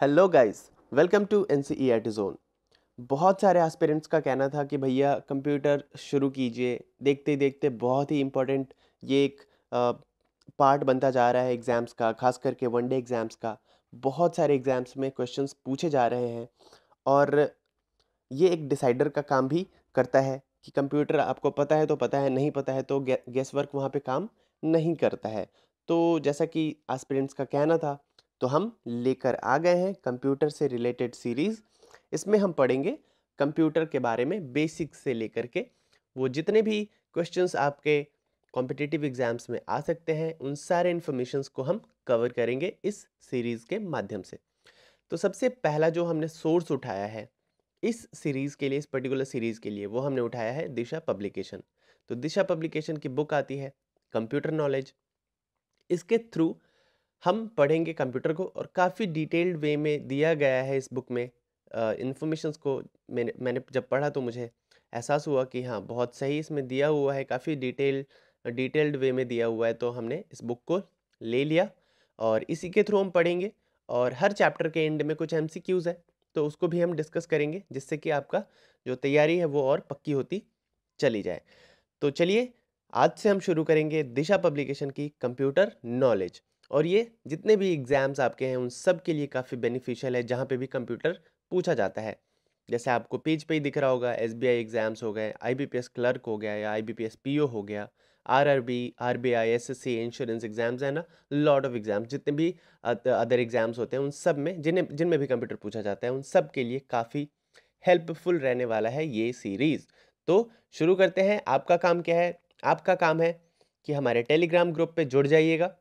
Hello guys welcome to N C E zone बहुत सारे aspirants का कहना था कि भैया कंप्यूटर शुरू कीजिए। देखते देखते बहुत ही इम्पोर्टेंट ये एक पार्ट बनता जा रहा है एग्ज़ाम्स का, खास करके वनडे एग्ज़ाम्स का। बहुत सारे एग्ज़ाम्स में क्वेश्चंस पूछे जा रहे हैं और ये एक डिसाइडर का काम भी करता है कि कंप्यूटर आपको पता है तो पता है, नहीं पता है तो गेस वर्क वहाँ पे काम नहीं करता है। तो जैसा कि एस्पिरेंट्स का कहना था तो हम लेकर आ गए हैं कंप्यूटर से रिलेटेड सीरीज़। इसमें हम पढ़ेंगे कंप्यूटर के बारे में, बेसिक से लेकर के। वो जितने भी क्वेश्चंस आपके कॉम्पिटिटिव एग्ज़ाम्स में आ सकते हैं, उन सारे इन्फॉर्मेशंस को हम कवर करेंगे इस सीरीज़ के माध्यम से। तो सबसे पहला जो हमने सोर्स उठाया है, इस सीरीज़ के लिए, इस पर्टिकुलर सीरीज़ के लिए, वो हमने उठाया है दिशा पब्लिकेशन तो दिशा पब्लिकेशन की बुक आती है कंप्यूटर नॉलेज इसके थ्रू हम पढ़ेंगे कंप्यूटर को और काफ़ी डिटेल्ड वे में दिया गया है इस बुक में इन्फॉर्मेशंस को मैंने मैंने जब पढ़ा तो मुझे एहसास हुआ कि हाँ बहुत सही इसमें दिया हुआ है, काफ़ी डिटेल, डिटेल्ड वे में दिया हुआ है तो हमने इस बुक को ले लिया और इसी के थ्रू हम पढ़ेंगे और हर चैप्टर के एंड में कुछ एम है तो उसको भी हम डिस्कस करेंगे जिससे कि आपका जो तैयारी है वो और पक्की होती चली जाए। तो चलिए, आज से हम शुरू करेंगे दिशा पब्लिकेशन की कंप्यूटर नॉलेज। और ये जितने भी एग्ज़ाम्स आपके हैं, उन सब के लिए काफ़ी बेनिफिशियल है, जहाँ पे भी कंप्यूटर पूछा जाता है। जैसे आपको पेज पे ही दिख रहा होगा एसबीआई एग्ज़ाम्स हो गए आईबीपीएस क्लर्क हो गया या आई बी हो गया R R B R B I S S C insurance exams है ना लॉट ऑफ़ एग्ज़ाम्स जितने भी अदर एग्ज़ाम्स होते हैं, उन सब में, जिन्हें, जिनमें भी कंप्यूटर पूछा जाता है, उन सब के लिए काफ़ी हेल्पफुल रहने वाला है ये सीरीज़ तो शुरू करते हैं, आपका काम क्या है? आपका काम है कि हमारे टेलीग्राम ग्रुप पे जुड़ जाइएगा।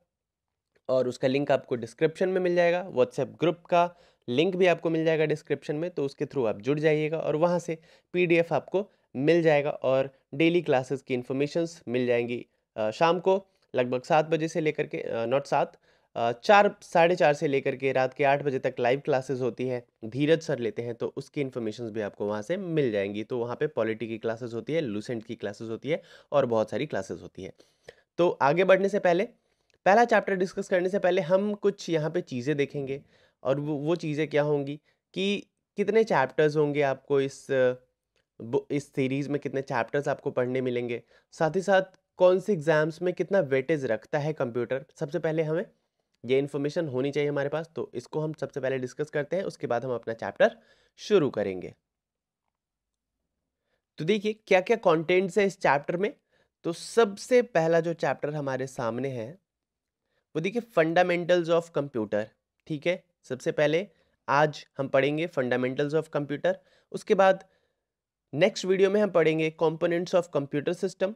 और उसका लिंक आपको डिस्क्रिप्शन में मिल जाएगा व्हाट्सएप ग्रुप का लिंक भी आपको मिल जाएगा डिस्क्रिप्शन में तो उसके थ्रू आप जुड़ जाइएगा और वहाँ से पीडीएफ आपको मिल जाएगा और डेली क्लासेस की इन्फॉर्मेशंस मिल जाएँगी शाम को लगभग सात बजे से लेकर के नॉट सात चार, साढ़े चार से लेकर के रात के आठ बजे तक लाइव क्लासेस होती है, धीरज सर लेते हैं तो उसकी इन्फॉर्मेशन भी आपको वहाँ से मिल जाएँगी तो वहाँ पे पॉलिटी की क्लासेस होती है, लूसेंट की क्लासेस होती है और बहुत सारी क्लासेस होती है। तो आगे बढ़ने से पहले पहला चैप्टर डिस्कस करने से पहले हम कुछ यहाँ पे चीज़ें देखेंगे और वो वो चीज़ें क्या होंगी कि कितने चैप्टर्स होंगे आपको इस इस सीरीज़ में, कितने चैप्टर्स आपको पढ़ने मिलेंगे। साथ ही साथ कौन से एग्ज़ाम्स में कितना वेटेज रखता है कंप्यूटर, सबसे पहले हमें ये इन्फॉर्मेशन होनी चाहिए हमारे पास तो इसको हम सबसे पहले डिस्कस करते हैं, उसके बाद हम अपना चैप्टर शुरू करेंगे। तो देखिए क्या क्या कंटेंट्स है इस चैप्टर में? तो सबसे पहला जो चैप्टर हमारे सामने है वो देखिए फंडामेंटल्स ऑफ़ कंप्यूटर ठीक है? सबसे पहले आज हम पढ़ेंगे फंडामेंटल्स ऑफ़ कंप्यूटर उसके बाद नेक्स्ट वीडियो में हम पढ़ेंगे कंपोनेंट्स ऑफ़ कंप्यूटर सिस्टम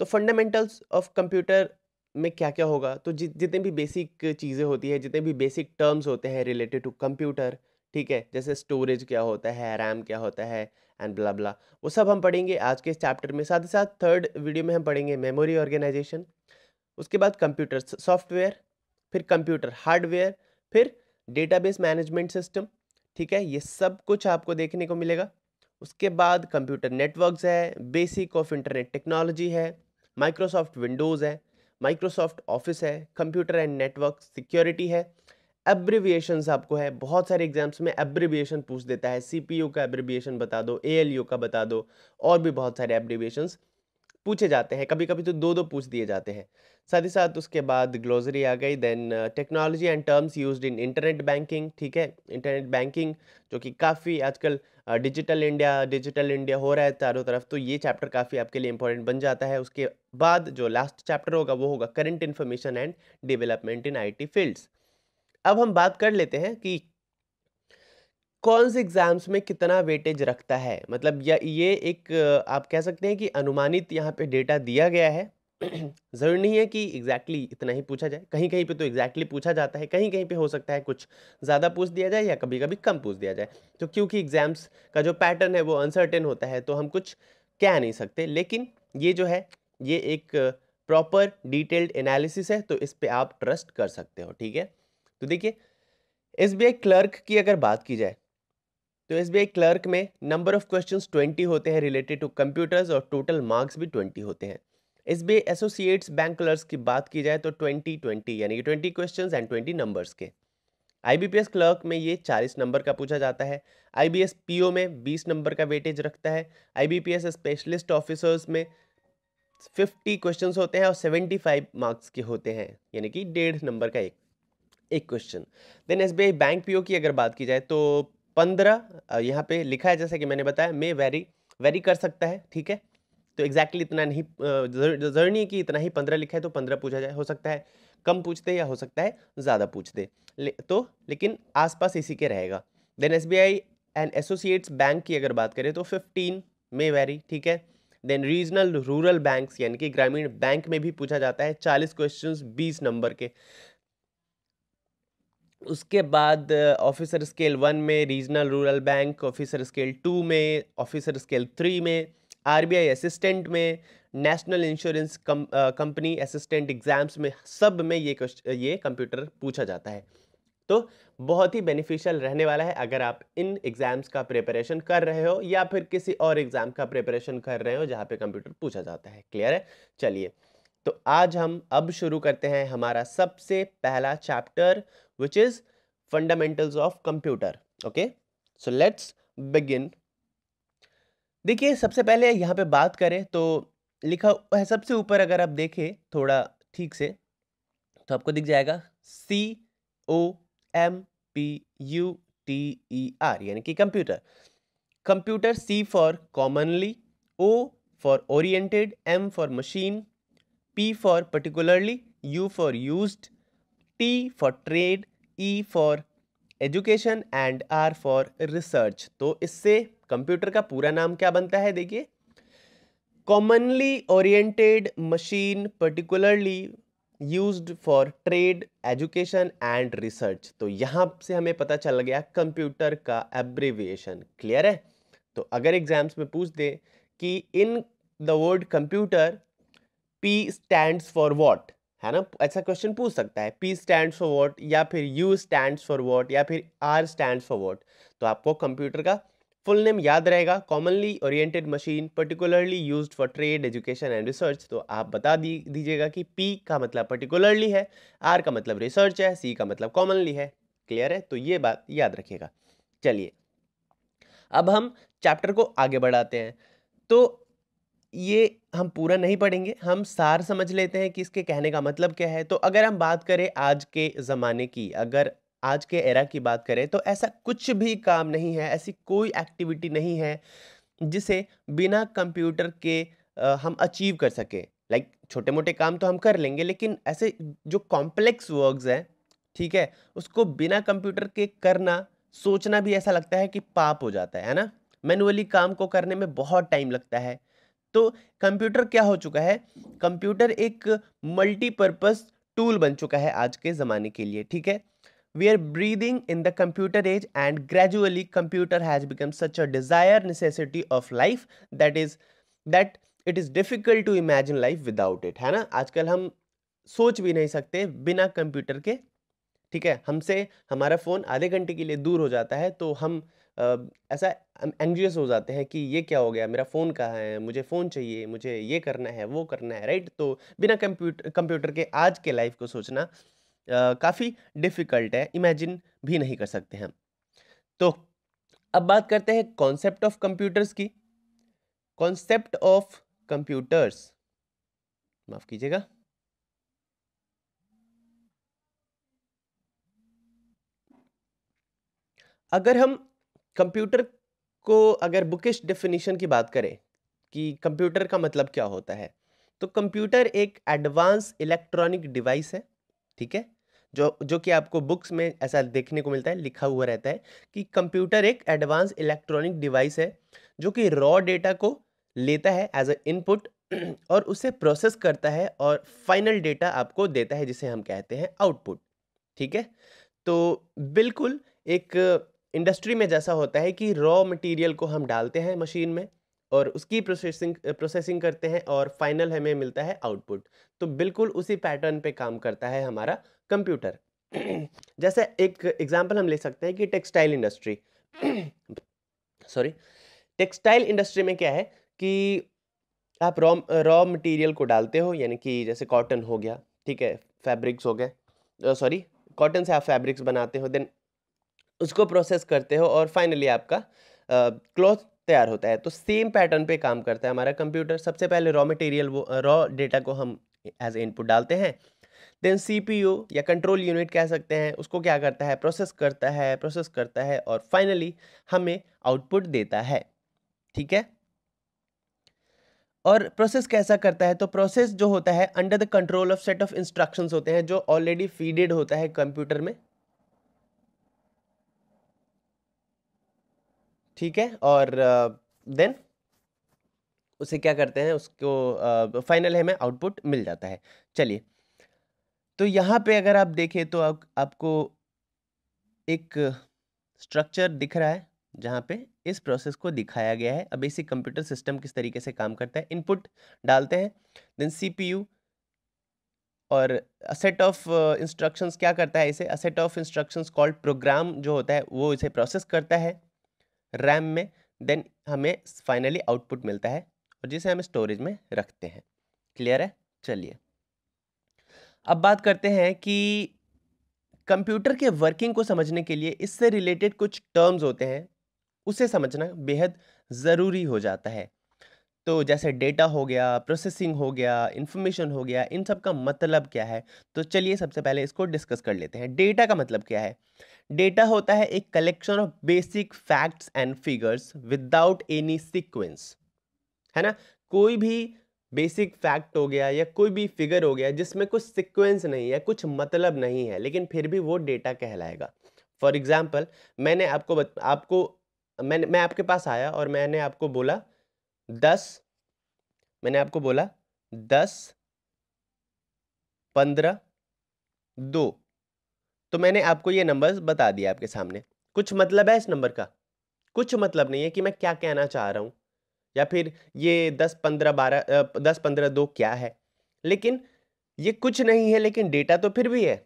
तो फंडामेंटल्स ऑफ़ कंप्यूटर में क्या क्या होगा? तो जि, जितने भी बेसिक चीज़ें होती है जितने भी बेसिक टर्म्स होते हैं रिलेटेड टू कंप्यूटर ठीक है? जैसे स्टोरेज क्या होता है रैम क्या होता है एंड ब्ला ब्ला वो सब हम पढ़ेंगे आज के इस चैप्टर में। साथ ही साथ थर्ड वीडियो में हम पढ़ेंगे मेमोरी ऑर्गेनाइजेशन उसके बाद कंप्यूटर सॉफ्टवेयर फिर कंप्यूटर हार्डवेयर फिर डेटाबेस मैनेजमेंट सिस्टम ठीक है? ये सब कुछ आपको देखने को मिलेगा। उसके बाद कंप्यूटर नेटवर्क्स है बेसिक ऑफ़ इंटरनेट टेक्नोलॉजी है माइक्रोसॉफ्ट विंडोज़ है माइक्रोसॉफ्ट ऑफ़िस है कंप्यूटर एंड नेटवर्क सिक्योरिटी है। एब्रिविएशन आपको है, बहुत सारे एग्ज़ाम्स में एब्रिविएशन पूछ देता है। सीपीयू का एब्रिविएशन बता दो एएलयू का बता दो, और भी बहुत सारे एब्रिविएशन पूछे जाते हैं कभी कभी तो दो दो पूछ दिए जाते हैं। साथ ही साथ उसके बाद ग्लोजरी आ गई then technology and terms used in internet banking ठीक है? इंटरनेट बैंकिंग जो कि काफ़ी आजकल डिजिटल इंडिया डिजिटल इंडिया हो रहा है चारों तरफ़ तो ये चैप्टर काफ़ी आपके लिए इंपॉर्टेंट बन जाता है। उसके बाद जो लास्ट चैप्टर होगा, वो होगा current information and development in IT fields अब हम बात कर लेते हैं कि कौन से एग्ज़ाम्स में कितना वेटेज रखता है? मतलब या ये एक, आप कह सकते हैं कि अनुमानित यहाँ पे डेटा दिया गया है। ज़रूरी नहीं है कि एग्जैक्टली exactly इतना ही पूछा जाए। कहीं कहीं पे तो एग्जैक्टली exactly पूछा जाता है कहीं कहीं पे हो सकता है कुछ ज़्यादा पूछ दिया जाए या कभी कभी कम पूछ दिया जाए। तो क्योंकि एग्ज़ाम्स का जो पैटर्न है वो अनसर्टेन होता है तो हम कुछ कह नहीं सकते। लेकिन ये जो है, ये एक प्रॉपर डिटेल्ड एनालिसिस है तो इस पर आप ट्रस्ट कर सकते हो, ठीक है? तो देखिए एसबीआई क्लर्क की अगर बात की जाए तो SBI क्लर्क में नंबर ऑफ़ क्वेश्चन ट्वेंटी होते हैं रिलेटेड टू कंप्यूटर्स और टोटल मार्क्स भी ट्वेंटी होते हैं। S B associates bank clerks की बात की जाए तो ट्वेंटी ट्वेंटी यानी कि twenty question and twenty numbers के। आईबीपीएस क्लर्क में ये 40 नंबर का पूछा जाता है। आईबीएस पीओ में 20 नंबर का वेटेज रखता है। आईबीपीएस स्पेशलिस्ट ऑफिसर्स में 50 क्वेश्चंस होते हैं और 75 मार्क्स के होते हैं, यानी कि डेढ़ नंबर का एक एक question then S bank PO की अगर बात की जाए तो पंद्रह यहाँ पे लिखा है जैसा कि मैंने बताया मे वेरी वेरी कर सकता है ठीक है? तो एग्जैक्टली exactly इतना नहीं ज़रूरी नहीं कि इतना ही पंद्रह लिखा है तो पंद्रह पूछा जाए हो सकता है कम पूछते या हो सकता है ज़्यादा पूछ दे ले, तो लेकिन आसपास इसी के रहेगा। Then S B I and associates bank की अगर बात करें तो फिफ्टीन मे वेरी ठीक है? देन रीजनल रूरल बैंक्स यानी कि ग्रामीण बैंक में भी पूछा जाता है चालीस क्वेश्चंस बीस नंबर के। उसके बाद ऑफिसर स्केल वन में regional rural bank officer scale two में ऑफिसर स्केल थ्री में आरबीआई असिस्टेंट में national insurance company assistant exams में, सब में ये ये कंप्यूटर पूछा जाता है। तो बहुत ही बेनिफिशियल रहने वाला है अगर आप इन एग्ज़ाम्स का प्रिपरेशन कर रहे हो या फिर किसी और एग्ज़ाम का प्रिपरेशन कर रहे हो जहाँ पे कंप्यूटर पूछा जाता है। क्लियर है? चलिए। तो आज हम अब शुरू करते हैं हमारा सबसे पहला chapter which is fundamentals of computer okay so let's begin देखिए, सबसे पहले यहाँ पे बात करें तो लिखा है, सबसे ऊपर अगर आप देखें थोड़ा ठीक से तो आपको दिख जाएगा C O M P U T E R यानी कि computer computer C for commonly O for oriented M for machine P for particularly U for use T for trade E for education and R for research तो इससे computer का पूरा नाम क्या बनता है देखिए? Commonly oriented machine particularly used for trade education and research तो यहाँ से हमें पता चल गया कंप्यूटर का एब्रीविएशन क्लियर है? तो अगर एग्ज़ाम्स में पूछ दे कि in the word computer P stand for what है ना? ऐसा क्वेश्चन पूछ सकता है पी स्टैंड फॉर वॉट या फिर यू स्टैंड फॉर वॉट या फिर आर स्टैंड फॉर वॉट तो आपको कंप्यूटर का फुल नेम याद रहेगा commonly oriented machine particularly use for trade education and research तो आप बता दी, दीजिएगा कि पी का मतलब पर्टिकुलरली है आर का मतलब रिसर्च है सी का मतलब कॉमनली है। क्लियर है? तो ये बात याद रखिएगा। चलिए, अब हम चैप्टर को आगे बढ़ाते हैं। तो ये हम पूरा नहीं पढ़ेंगे हम सार समझ लेते हैं कि इसके कहने का मतलब क्या है। तो अगर हम बात करें आज के ज़माने की अगर आज के एरा की बात करें तो ऐसा कुछ भी काम नहीं है ऐसी कोई एक्टिविटी नहीं है जिसे बिना कंप्यूटर के आ, हम अचीव कर सके। लाइक छोटे मोटे काम तो हम कर लेंगे लेकिन ऐसे जो कॉम्प्लेक्स वर्क्स हैं ठीक है उसको बिना कंप्यूटर के करना सोचना भी ऐसा लगता है कि पाप हो जाता है ना? मैनुअली काम को करने में बहुत टाइम लगता है। तो कंप्यूटर क्या हो चुका है? कंप्यूटर एक मल्टीपर्पज टूल बन चुका है आज के ज़माने के लिए, ठीक है? We are breathing in the computer age and gradually computer has become such a desire necessity of life that is that it is difficult to imagine life without it है ना? आजकल हम सोच भी नहीं सकते बिना कंप्यूटर के। ठीक है? हमसे हमारा फ़ोन आधे घंटे के लिए दूर हो जाता है तो हम ऐसा एंग्जियस हो जाते हैं कि ये क्या हो गया? मेरा फ़ोन कहाँ है? मुझे फ़ोन चाहिए, मुझे ये करना है, वो करना है राइट तो बिना कंप्यूटर कंप्यूटर के आज के लाइफ को सोचना काफ़ी डिफ़िकल्ट है इमेजिन भी नहीं कर सकते हैं तो अब बात करते हैं कॉन्सेप्ट ऑफ़ कंप्यूटर्स की। कॉन्सेप्ट ऑफ़ कंप्यूटर्स माफ़ कीजिएगा। अगर हम कंप्यूटर को अगर बुकिश डेफिनेशन की बात करें कि कंप्यूटर का मतलब क्या होता है तो कंप्यूटर एक एडवांस इलेक्ट्रॉनिक डिवाइस है, ठीक है? जो जो कि आपको बुक्स में ऐसा देखने को मिलता है, लिखा हुआ रहता है कि कंप्यूटर एक एडवांस इलेक्ट्रॉनिक डिवाइस है, जो कि रॉ डेटा को लेता है एज अ इनपुट और उसे प्रोसेस करता है और फाइनल डेटा आपको देता है, जिसे हम कहते हैं आउटपुट ठीक है? तो बिल्कुल एक इंडस्ट्री में जैसा होता है कि रॉ मटेरियल को हम डालते हैं मशीन में और उसकी प्रोसेसिंग प्रोसेसिंग करते हैं और फाइनल हमें मिलता है आउटपुट तो बिल्कुल उसी पैटर्न पे काम करता है हमारा कंप्यूटर जैसे एक एग्जांपल हम ले सकते हैं कि textile industry sorry textile industry में क्या है कि आप रॉ रॉ मटेरियल को डालते हो, यानी कि जैसे कॉटन हो गया, ठीक है फैब्रिक्स हो गए। सॉरी कॉटन से आप फैब्रिक्स बनाते हो देन उसको प्रोसेस करते हो और फाइनली आपका क्लॉथ तैयार होता है। तो सेम पैटर्न पे काम करता है हमारा कंप्यूटर सबसे पहले रॉ मटेरियल वो रॉ डेटा को हम एज इनपुट डालते हैं। देन सीपीयू या कंट्रोल यूनिट कह सकते हैं। उसको क्या करता है? प्रोसेस करता है प्रोसेस करता है और फाइनली हमें आउटपुट देता है। ठीक है? और प्रोसेस कैसा करता है? तो प्रोसेस जो होता है under the control of set of instructions होते हैं, जो ऑलरेडी फीडेड होता है कंप्यूटर में। ठीक है और देन उसे क्या करते हैं उसको फाइनल हमें आउटपुट मिल जाता है। चलिए तो यहाँ पे अगर आप देखें तो आप, आपको एक स्ट्रक्चर दिख रहा है जहाँ पे इस प्रोसेस को दिखाया गया है। अब इसी कंप्यूटर सिस्टम किस तरीके से काम करता है इनपुट डालते हैं देन सीपीयू और सेट ऑफ़ इंस्ट्रक्शंस क्या करता है इसे? Set of instructions called program जो होता है वो इसे प्रोसेस करता है। रैम में, देन हमें फाइनली आउटपुट मिलता है और जिसे हम स्टोरेज में रखते हैं। क्लियर है? चलिए। अब बात करते हैं कि कंप्यूटर के वर्किंग को समझने के लिए इससे रिलेटेड कुछ टर्म्स होते हैं, उसे समझना बेहद ज़रूरी हो जाता है। तो जैसे डेटा हो गया, प्रोसेसिंग हो गया इन्फॉर्मेशन हो गया, इन सब का मतलब क्या है? तो चलिए सबसे पहले इसको डिस्कस कर लेते हैं। डेटा का मतलब क्या है? डेटा होता है एक collection of basic facts and figures without any sequence है ना? कोई भी बेसिक फैक्ट हो गया या कोई भी फिगर हो गया जिसमें कुछ सिक्वेंस नहीं है कुछ मतलब नहीं है लेकिन फिर भी वो डेटा कहलाएगा। फॉर एग्ज़ाम्पल मैंने आपको बत, आपको मैंने मैं आपके पास आया और मैंने आपको बोला दस मैंने आपको बोला दस पंद्रह दो। तो मैंने आपको ये नंबर्स बता दिया आपके सामने। कुछ मतलब है इस नंबर का? कुछ मतलब नहीं है कि मैं क्या कहना चाह रहा हूँ। या फिर ये दस पंद्रह बारह दस पंद्रह दो क्या है? लेकिन ये कुछ नहीं है, लेकिन डेटा तो फिर भी है।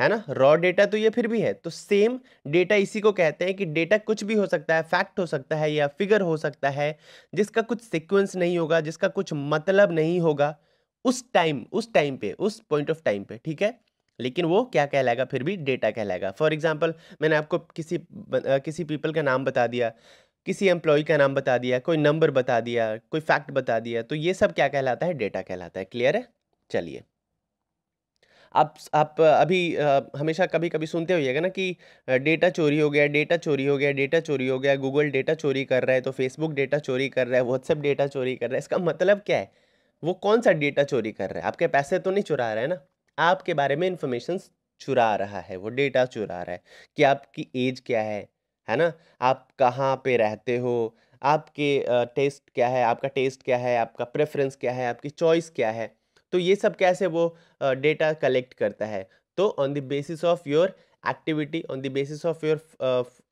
है ना? रॉ डेटा तो ये फिर भी है। तो सेम डेटा इसी को कहते हैं कि डेटा कुछ भी हो सकता है फैक्ट हो सकता है या फिगर हो सकता है, जिसका कुछ सीक्वेंस नहीं होगा, जिसका कुछ मतलब नहीं होगा, उस टाइम उस टाइम पे, उस पॉइंट ऑफ़ टाइम पे, ठीक है? लेकिन वो क्या कहलाएगा? फिर भी डेटा कहलाएगा। फॉर एग्ज़ाम्पल मैंने आपको किसी किसी पीपल का नाम बता दिया किसी एम्प्लॉय का नाम बता दिया कोई नंबर बता दिया कोई फैक्ट बता दिया तो ये सब क्या कहलाता है? डेटा कहलाता है। क्लियर है? चलिए। आप आप अभी आ, हमेशा कभी कभी सुनते होइएगा ना कि डेटा चोरी हो गया डेटा चोरी हो गया डेटा चोरी हो गया गूगल डेटा चोरी कर रहा है तो फेसबुक डेटा चोरी कर रहा है व्हाट्सएप डेटा चोरी कर रहा है। इसका मतलब क्या है? वो कौन सा डेटा चोरी कर रहा है? आपके पैसे तो नहीं चुरा रहा है ना? आपके बारे में इंफॉर्मेशन चुरा रहा है, वो डेटा चुरा रहा है कि आपकी एज क्या है है ना? आप कहाँ पे रहते हो? आपके टेस्ट क्या है? आपका टेस्ट क्या है? आपका प्रेफरेंस क्या है? आपकी चॉइस क्या है? तो ये सब कैसे वो डेटा कलेक्ट करता है? तो on the basis of your activity on the basis of your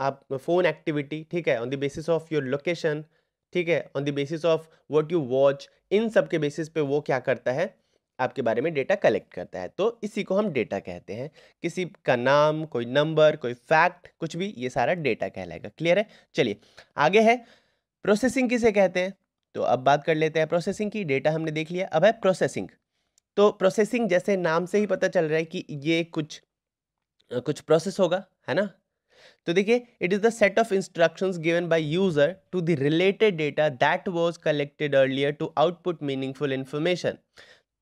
आप फ़ोन एक्टिविटी ठीक है? On the basis of your location ठीक है? On the basis of what you watch in सब के बेसिस पे वो क्या करता है? आपके बारे में डेटा कलेक्ट करता है। तो इसी को हम डेटा कहते हैं। किसी का नाम, कोई नंबर, कोई फैक्ट, कुछ भी, ये सारा डेटा कहलाएगा। क्लियर है? चलिए, आगे है। प्रोसेसिंग किसे कहते हैं? तो अब बात कर लेते हैं प्रोसेसिंग की। डेटा हमने देख लिया। अब है प्रोसेसिंग। तो प्रोसेसिंग जैसे नाम से ही पता चल रहा है कि ये कुछ कुछ प्रोसेस होगा, है ना? तो देखिए, it is the set of instructions given by user to the related data that was collected earlier to output meaningful information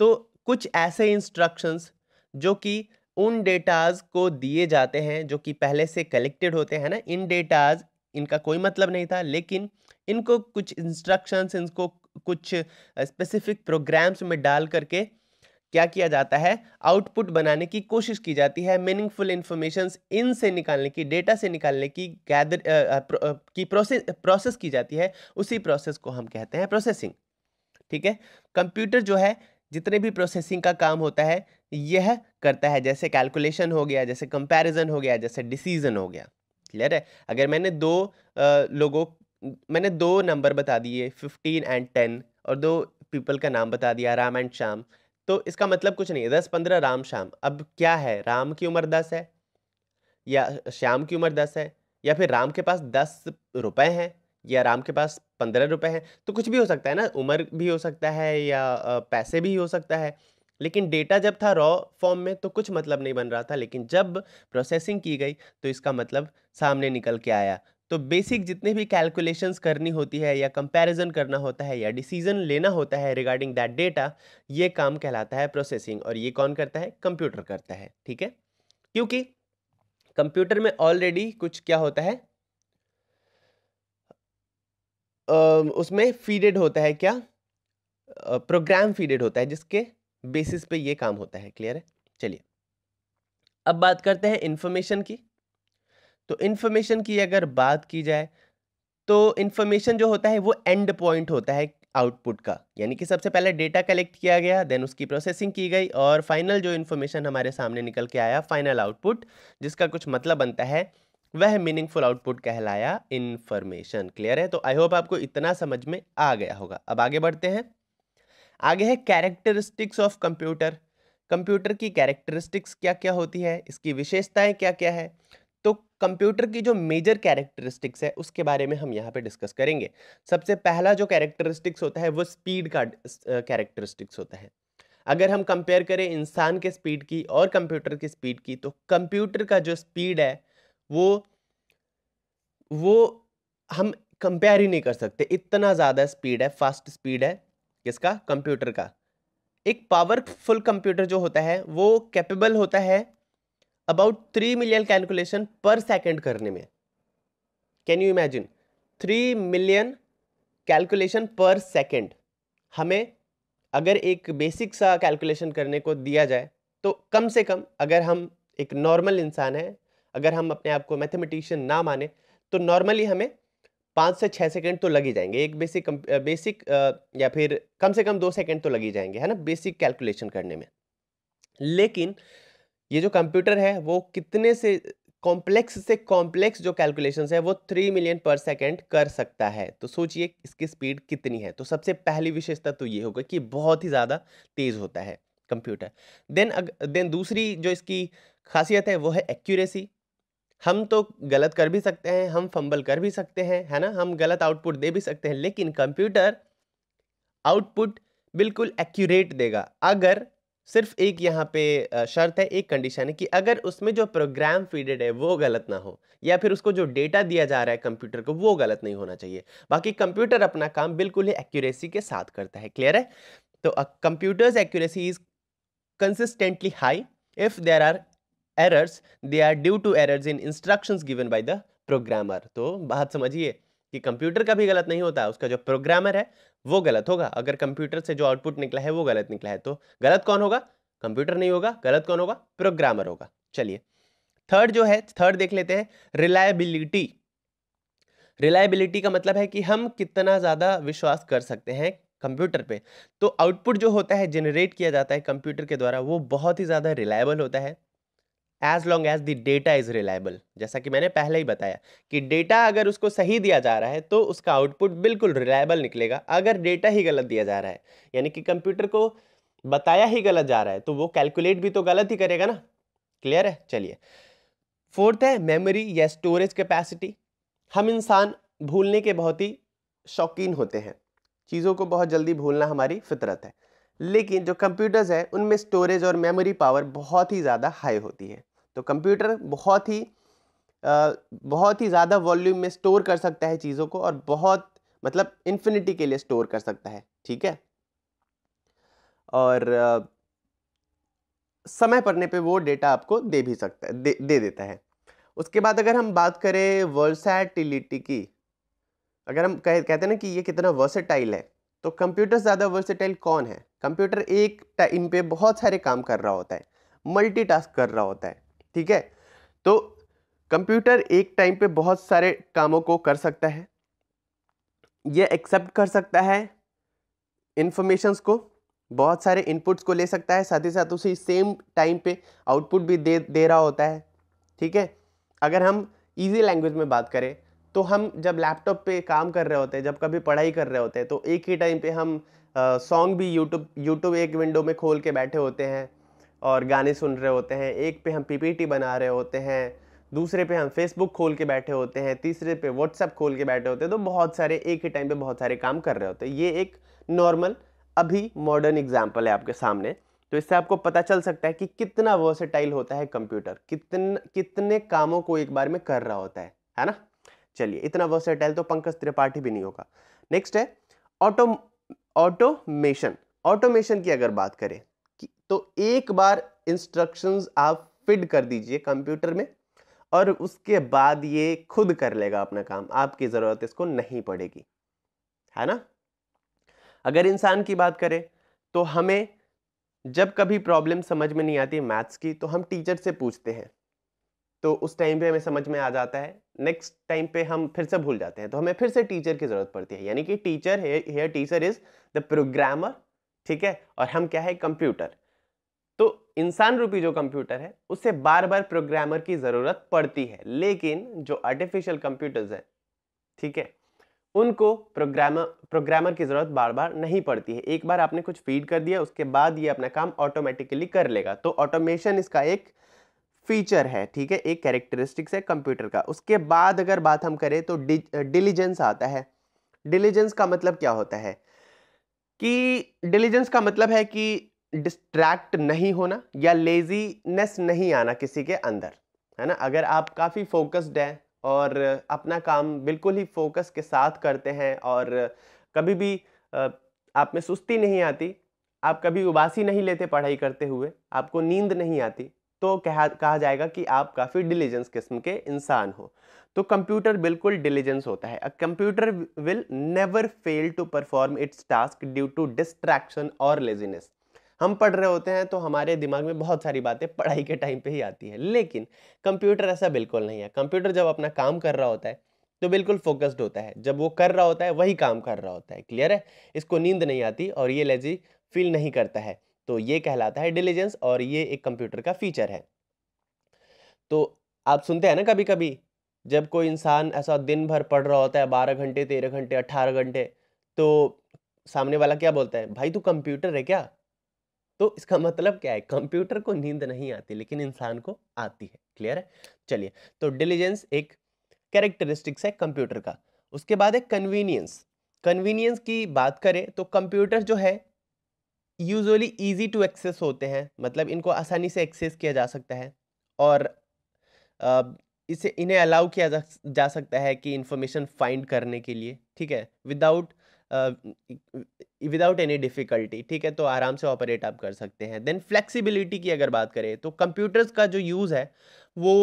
तो कुछ ऐसे इंस्ट्रक्शंस जो कि उन डेटाज को दिए जाते हैं, जो कि पहले से कलेक्टेड होते हैं ना, इन डेटाज इनका कोई मतलब नहीं था, लेकिन इनको कुछ इंस्ट्रक्शंस इनको कुछ स्पेसिफिक प्रोग्राम्स में डाल करके क्या किया जाता है? आउटपुट बनाने की कोशिश की जाती है मीनिंगफुल इंफॉर्मेशन इन से निकालने की डेटा से निकालने की गैदर की प्रोसेस प्रोसेस की जाती है, उसी प्रोसेस को हम कहते हैं प्रोसेसिंग ठीक है? कंप्यूटर जो है जितने भी प्रोसेसिंग का काम होता है, यह करता है। जैसे कैलकुलेशन हो गया, जैसे कंपैरिजन हो गया, जैसे डिसीज़न हो गया। क्लियर है? अगर मैंने दो लोगों, मैंने दो नंबर बता दिए फिफ्टीन एंड टेन और दो पीपल का नाम बता दिया, राम एंड श्याम तो इसका मतलब कुछ नहीं है। दस, पंद्रह, राम, श्याम। अब क्या है? राम की उम्र दस है, या श्याम की उम्र दस है, या फिर राम के पास दस रुपए हैं? या राम के पास पंद्रह रुपए हैं तो कुछ भी हो सकता है ना, उम्र भी हो सकता है या पैसे भी हो सकता है, लेकिन डेटा जब था रॉ फॉर्म में तो कुछ मतलब नहीं बन रहा था, लेकिन जब प्रोसेसिंग की गई तो इसका मतलब सामने निकल के आया। तो बेसिक जितने भी कैलकुलेशंस करनी होती है या कंपैरिजन करना होता है या डिसीज़न लेना होता है रिगार्डिंग दैट डेटा, ये काम कहलाता है प्रोसेसिंग और ये कौन करता है? कंप्यूटर करता है, ठीक है? क्योंकि कंप्यूटर में ऑलरेडी कुछ क्या होता है? उसमें फीडेड होता है क्या? प्रोग्राम फीडेड होता है, जिसके बेसिस पे ये काम होता है क्लियर है? चलिए। अब बात करते हैं इंफॉर्मेशन की। तो इन्फॉर्मेशन की अगर बात की जाए तो इन्फॉर्मेशन जो होता है, वो एंड पॉइंट होता है आउटपुट का। यानी कि सबसे पहले डेटा कलेक्ट किया गया देन उसकी प्रोसेसिंग की गई, और फाइनल जो इन्फॉर्मेशन हमारे सामने निकल के आया फाइनल आउटपुट जिसका कुछ मतलब बनता है वह मीनिंगफुल आउटपुट कहलाया इन्फॉर्मेशन क्लियर है? तो आई होप आपको इतना समझ में आ गया होगा। अब आगे बढ़ते हैं। आगे है कैरेक्टरिस्टिक्स ऑफ़ कंप्यूटर कंप्यूटर की कैरेक्टरिस्टिक्स क्या क्या होती है? इसकी विशेषताएँ क्या क्या है? तो कंप्यूटर की जो मेजर कैरेक्टरिस्टिक्स है, उसके बारे में हम यहाँ पे डिस्कस करेंगे। सबसे पहला जो कैरेक्टरिस्टिक्स होता है, वो स्पीड का कैरेक्टरिस्टिक्स होता है। अगर हम कंपेयर करें इंसान के स्पीड की और कंप्यूटर की स्पीड की तो कंप्यूटर का जो स्पीड है वो वो हम कंपेयर ही नहीं कर सकते। इतना ज़्यादा स्पीड है फास्ट स्पीड है किसका? कंप्यूटर का। एक पावरफुल कंप्यूटर जो होता है, वो कैपेबल होता है about three million calculation per second करने में। Can you imagine three million calculation per second हमें अगर एक बेसिक सा कैलकुलेशन करने को दिया जाए तो कम से कम अगर हम एक नॉर्मल इंसान है अगर हम अपने आप को मैथमेटिशियन ना माने तो नॉर्मली हमें पाँच से छः सेकेंड तो लग ही जाएँगे। एक बेसिक बेसिक या फिर कम से कम दो सेकेंड तो लग ही जाएँगे, है ना? बेसिक कैलकुलेशन करने में। लेकिन ये जो कंप्यूटर है, वो कितने से कॉम्प्लेक्स से कॉम्प्लेक्स जो कैलकुलेशन है, वो थ्री मिलियन पर सेकेंड कर सकता है। तो सोचिए इसकी स्पीड कितनी है। तो सबसे पहली विशेषता तो ये होगा कि बहुत ही ज़्यादा तेज़ होता है कंप्यूटर देन देन दूसरी जो इसकी खासियत है, वो है एक्यूरेसी हम तो गलत कर भी सकते हैं, हम फंबल कर भी सकते हैं, है ना? हम गलत आउटपुट दे भी सकते हैं, लेकिन कंप्यूटर आउटपुट बिल्कुल एक्यूरेट देगा। अगर सिर्फ़ एक यहाँ पे शर्त है, एक कंडीशन है कि अगर उसमें जो प्रोग्राम फीडेड है, वो गलत ना हो, या फिर उसको जो डेटा दिया जा रहा है कंप्यूटर को, वो गलत नहीं होना चाहिए। बाकी कंप्यूटर अपना काम बिल्कुल ही एक्यूरेसी के साथ करता है क्लियर है? तो computers accuracy is consistently high if there are errors they are due to errors in instructions given by the programmer तो बात समझिए कि कंप्यूटर का भी गलत नहीं होता, उसका जो प्रोग्रामर है, वो गलत होगा। अगर कंप्यूटर से जो आउटपुट निकला है, वो गलत निकला है। तो गलत कौन होगा? कंप्यूटर नहीं होगा, गलत कौन होगा? प्रोग्रामर होगा। चलिए थर्ड जो है थर्ड देख लेते हैं रिलायबिलिटी रिलायबिलिटी का मतलब है कि हम कितना ज़्यादा विश्वास कर सकते हैं कंप्यूटर पे। तो आउटपुट जो होता है जनरेट किया जाता है कंप्यूटर के द्वारा, वो बहुत ही ज़्यादा रिलायबल होता है। As long as the data is reliable जैसा कि मैंने पहले ही बताया कि डेटा अगर उसको सही दिया जा रहा है तो उसका आउटपुट बिल्कुल रिलायबल निकलेगा, अगर डेटा ही गलत दिया जा रहा है। यानी कि कंप्यूटर को बताया ही गलत जा रहा है तो वो कैलकुलेट भी तो गलत ही करेगा ना। क्लियर है? चलिए। फोर्थ है मेमोरी या स्टोरेज कैपेसिटी हम इंसान भूलने के बहुत ही शौकीन होते हैं। चीज़ों को बहुत जल्दी भूलना हमारी फितरत है। लेकिन जो कंप्यूटर्स है, उनमें स्टोरेज और मेमोरी पावर बहुत ही ज़्यादा हाई होती है। तो कंप्यूटर बहुत ही आ, बहुत ही ज़्यादा वॉल्यूम में स्टोर कर सकता है चीज़ों को और बहुत मतलब इन्फिनिटी के लिए स्टोर कर सकता है ठीक है? और आ, समय पड़ने पे वो डेटा आपको दे भी सकता है दे, दे देता है। उसके बाद अगर हम बात करें वर्सैटिलिटी की अगर हम कह कहते हैं ना कि ये कितना वर्सेटाइल है तो कंप्यूटर ज़्यादा वर्सेटाइल कौन है? कंप्यूटर एक टाइम पे बहुत सारे काम कर रहा होता है मल्टीटास्क कर रहा होता है। ठीक है? तो कंप्यूटर एक टाइम पे बहुत सारे कामों को कर सकता है। यह एक्सेप्ट कर सकता है इंफॉर्मेशंस को, बहुत सारे इनपुट्स को ले सकता है, साथ ही साथ उसी सेम टाइम पे आउटपुट भी दे दे रहा होता है, ठीक है? अगर हम इजी लैंग्वेज में बात करें तो हम जब लैपटॉप पे काम कर रहे होते हैं, जब कभी पढ़ाई कर रहे होते हैं तो एक ही टाइम पे हम सॉन्ग भी यूट्यूब यूट्यूब एक विंडो में खोल के बैठे होते हैं और गाने सुन रहे होते हैं, एक पे हम पीपीटी बना रहे होते हैं, दूसरे पे हम फेसबुक खोल के बैठे होते हैं, तीसरे पे व्हाट्सएप खोल के बैठे होते हैं तो बहुत सारे, एक ही टाइम पे बहुत सारे काम कर रहे होते हैं। ये एक नॉर्मल अभी मॉडर्न एग्ज़ाम्पल है आपके सामने तो इससे आपको पता चल सकता है कि कितना वर्सेटाइल होता है कंप्यूटर कितन, कितने कामों को एक बार में कर रहा होता है है ना? चलिए, इतना वर्सेटाइल तो पंकज त्रिपाठी भी नहीं होगा। नेक्स्ट है ऑटो ऑटोमेशन ऑटोमेशन की अगर बात करें तो एक बार इंस्ट्रक्शंस आप फिड कर दीजिए कंप्यूटर में और उसके बाद ये खुद कर लेगा अपना काम। आपकी ज़रूरत इसको नहीं पड़ेगी। है ना? अगर इंसान की बात करें तो हमें जब कभी प्रॉब्लम समझ में नहीं आती मैथ्स की तो हम टीचर से पूछते हैं। तो उस टाइम पे हमें समझ में आ जाता है। नेक्स्ट टाइम पे हम फिर से भूल जाते हैं। तो हमें फिर से टीचर की ज़रूरत पड़ती है। यानी कि teacher teacher is the programmer ठीक है? और हम क्या है? कंप्यूटर। तो इंसान रूपी जो कंप्यूटर है उससे बार बार प्रोग्रामर की ज़रूरत पड़ती है। लेकिन जो आर्टिफिशियल कंप्यूटर्स है, ठीक है, उनको प्रोग्रामर प्रोग्रामर की ज़रूरत बार बार नहीं पड़ती है। एक बार आपने कुछ फ़ीड कर दिया, उसके बाद ये अपना काम ऑटोमेटिकली कर लेगा। तो ऑटोमेशन इसका एक फीचर है, ठीक है? एक कैरेक्टरिस्टिक्स है कंप्यूटर का। उसके बाद अगर बात हम करें तो डिलीजेंस आता है। डिलीजेंस का मतलब क्या होता है? कि डिलीजेंस का मतलब है कि डिस्ट्रैक्ट नहीं होना या लेजीनेस नहीं आना किसी के अंदर, है ना? अगर आप काफ़ी फोकस्ड हैं और अपना काम बिल्कुल ही फोकस के साथ करते हैं और कभी भी आप में सुस्ती नहीं आती, आप कभी उबासी नहीं लेते पढ़ाई करते हुए, आपको नींद नहीं आती तो कहा कहा जाएगा कि आप काफ़ी डिलीजेंस किस्म के इंसान हो। तो कंप्यूटर बिल्कुल डिलीजेंस होता है। A computer will never fail to perform its task due to distraction और लेजीनेस हम पढ़ रहे होते हैं तो हमारे दिमाग में बहुत सारी बातें पढ़ाई के टाइम पे ही आती है। लेकिन कंप्यूटर ऐसा बिल्कुल नहीं है। कंप्यूटर जब अपना काम कर रहा होता है तो बिल्कुल फोकस्ड होता है। जब वो कर रहा होता है, वही काम कर रहा होता है। क्लियर है? इसको नींद नहीं आती और ये लेजी फील नहीं करता है। तो ये कहलाता है डिलीजेंस और ये एक कंप्यूटर का फीचर है। तो आप सुनते हैं ना कभी कभी जब कोई इंसान ऐसा दिन भर पढ़ रहा होता है, बारह घंटे, तेरह घंटे अट्ठारह घंटे तो सामने वाला क्या बोलता है, भाई तू कंप्यूटर है क्या? तो इसका मतलब क्या है कंप्यूटर को नींद नहीं आती, लेकिन इंसान को आती है। क्लियर है? चलिए तो डिलीजेंस एक कैरेक्टरिस्टिक्स है कंप्यूटर का। उसके बाद है कन्वीनियंस कन्वीनियंस की बात करें तो कंप्यूटर जो है यूजुअली इजी टू एक्सेस होते हैं मतलब इनको आसानी से एक्सेस किया जा सकता है और इसे इन्हें अलाउ किया जा, सकता है कि इंफॉर्मेशन फाइंड करने के लिए ठीक है? विदाउट विदाउट एनी डिफ़िकल्टी ठीक है? तो आराम से ऑपरेट आप कर सकते हैं। देन फ्लेक्सिबिलिटी की अगर बात करें तो कंप्यूटर्स का जो यूज़ है वो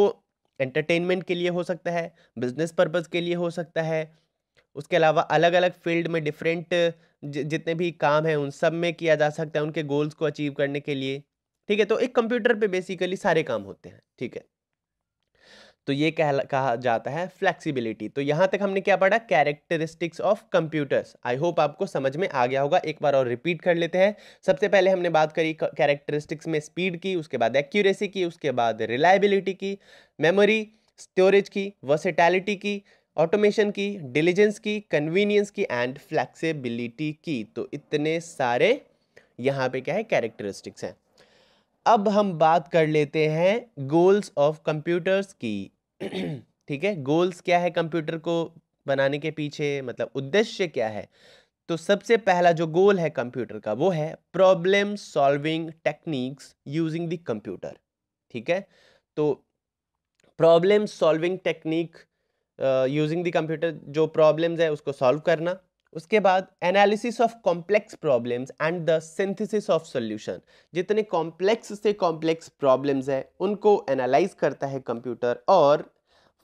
एंटरटेनमेंट के लिए हो सकता है बिज़नेस पर्पज़ के लिए हो सकता है उसके अलावा अलग अलग फ़ील्ड में डिफरेंट जितने भी काम हैं, उन सब में किया जा सकता है उनके गोल्स को अचीव करने के लिए। ठीक है तो एक कंप्यूटर पे बेसिकली सारे काम होते हैं, ठीक है? तो ये कह कहा जाता है फ्लेक्सिबिलिटी तो यहाँ तक हमने क्या पढ़ा? Characteristics of computers I hope आपको समझ में आ गया होगा। एक बार और रिपीट कर लेते हैं। सबसे पहले हमने बात करी कैरेक्टरिस्टिक्स में स्पीड की, उसके बाद एक्यूरेसी की, उसके बाद रिलायबिलिटी की मेमोरी स्टोरेज की वर्सेटैलिटी की ऑटोमेशन की डिलीजेंस की कन्वीनियंस की एंड फ्लैक्सीबिलिटी की। तो इतने सारे यहाँ पे क्या है कैरेक्टरिस्टिक्स हैं। अब हम बात कर लेते हैं गोल्स ऑफ़ कंप्यूटर्स की। ठीक है गोल्स क्या है कंप्यूटर को बनाने के पीछे? मतलब उद्देश्य क्या है? तो सबसे पहला जो गोल है कंप्यूटर का, वो है problem solving techniques using the computer ठीक है? तो problem solving technique using the computer जो प्रॉब्लम्स है उसको सॉल्व करना। उसके बाद analysis of complex problems and the synthesis of solution जितने कॉम्प्लेक्स से कॉम्प्लेक्स प्रॉब्लम्स है, उनको एनालाइज करता है कंप्यूटर और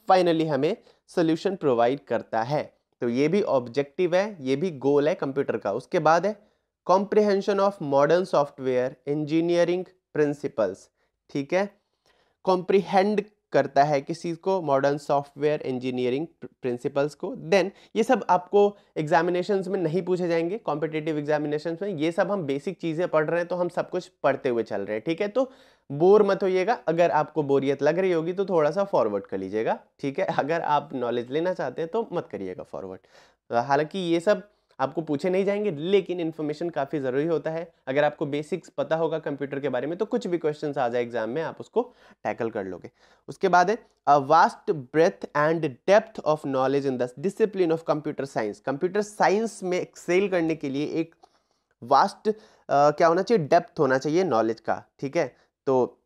फाइनली हमें सोल्यूशन प्रोवाइड करता है। तो ये भी ऑब्जेक्टिव है, ये भी गोल है कंप्यूटर का। उसके बाद है comprehension of modern software engineering principles ठीक है? कॉम्प्रिहेंड करता है किसी को? मॉडर्न सॉफ्टवेयर इंजीनियरिंग प्रिंसिपल्स को। देन ये सब आपको एग्जामिनेशंस में नहीं पूछे जाएँगे। कॉम्पिटेटिव एग्जामिनेशंस में ये सब हम बेसिक चीज़ें पढ़ रहे हैं तो हम सब कुछ पढ़ते हुए चल रहे हैं, ठीक है? तो बोर मत होइएगा। अगर आपको बोरियत लग रही होगी तो थोड़ा सा फॉरवर्ड कर लीजिएगा, ठीक है? अगर आप नॉलेज लेना चाहते हैं तो मत करिएगा फॉरवर्ड हालाँकि ये सब आपको पूछे नहीं जाएँगे लेकिन इन्फॉर्मेशन काफ़ी ज़रूरी होता है। अगर आपको बेसिक्स पता होगा कंप्यूटर के बारे में तो कुछ भी क्वेश्चंस आ जाए एग्ज़ाम में आप उसको टैकल कर लोगे। उसके बाद है a vast breadth and depth of knowledge in the discipline of computer science computer science में एक्सेल करने के लिए एक वास्ट uh, क्या होना चाहिए? डेप्थ होना चाहिए नॉलेज का ठीक है? तो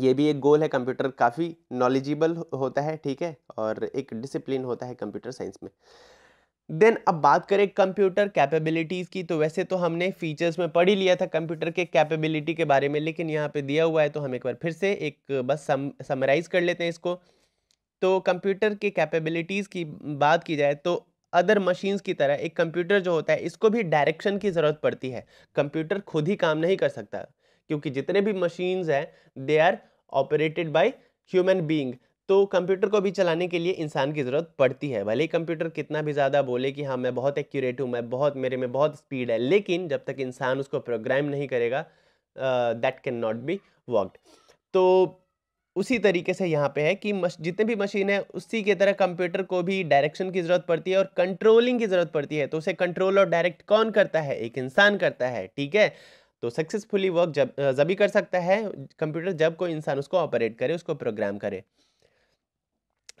ये भी एक गोल है कंप्यूटर काफ़ी नॉलेजिबल होता है ठीक है? और एक डिसिप्लिन होता है कंप्यूटर साइंस में। देन अब बात करें कंप्यूटर कैपेबिलिटीज़ की तो वैसे तो हमने फीचर्स में पढ़ ही लिया था कंप्यूटर के कैपेबिलिटी के बारे में, लेकिन यहाँ पे दिया हुआ है तो हम एक बार फिर से एक बस सम, समराइज़ कर लेते हैं इसको। तो कंप्यूटर के कैपेबिलिटीज़ की बात की जाए तो अदर मशीन्स की तरह एक कंप्यूटर जो होता है, इसको भी डायरेक्शन की ज़रूरत पड़ती है। कंप्यूटर खुद ही काम नहीं कर सकता, क्योंकि जितने भी मशीन्स हैं they are operated by human being तो कंप्यूटर को भी चलाने के लिए इंसान की ज़रूरत पड़ती है। भले ही कंप्यूटर कितना भी ज़्यादा बोले कि हाँ मैं बहुत एक्यूरेट हूँ मैं बहुत मेरे में बहुत स्पीड है लेकिन जब तक इंसान उसको प्रोग्राम नहीं करेगा that can not be worked तो उसी तरीके से यहाँ पे है कि मश, जितने भी मशीन है उसी की तरह कंप्यूटर को भी डायरेक्शन की ज़रूरत पड़ती है और कंट्रोलिंग की ज़रूरत पड़ती है। तो उसे कंट्रोल और डायरेक्ट कौन करता है? एक इंसान करता है ठीक है? तो सक्सेसफुली वर्क जब जब ही कर सकता है कंप्यूटर जब कोई इंसान उसको ऑपरेट करे उसको प्रोग्राम करे।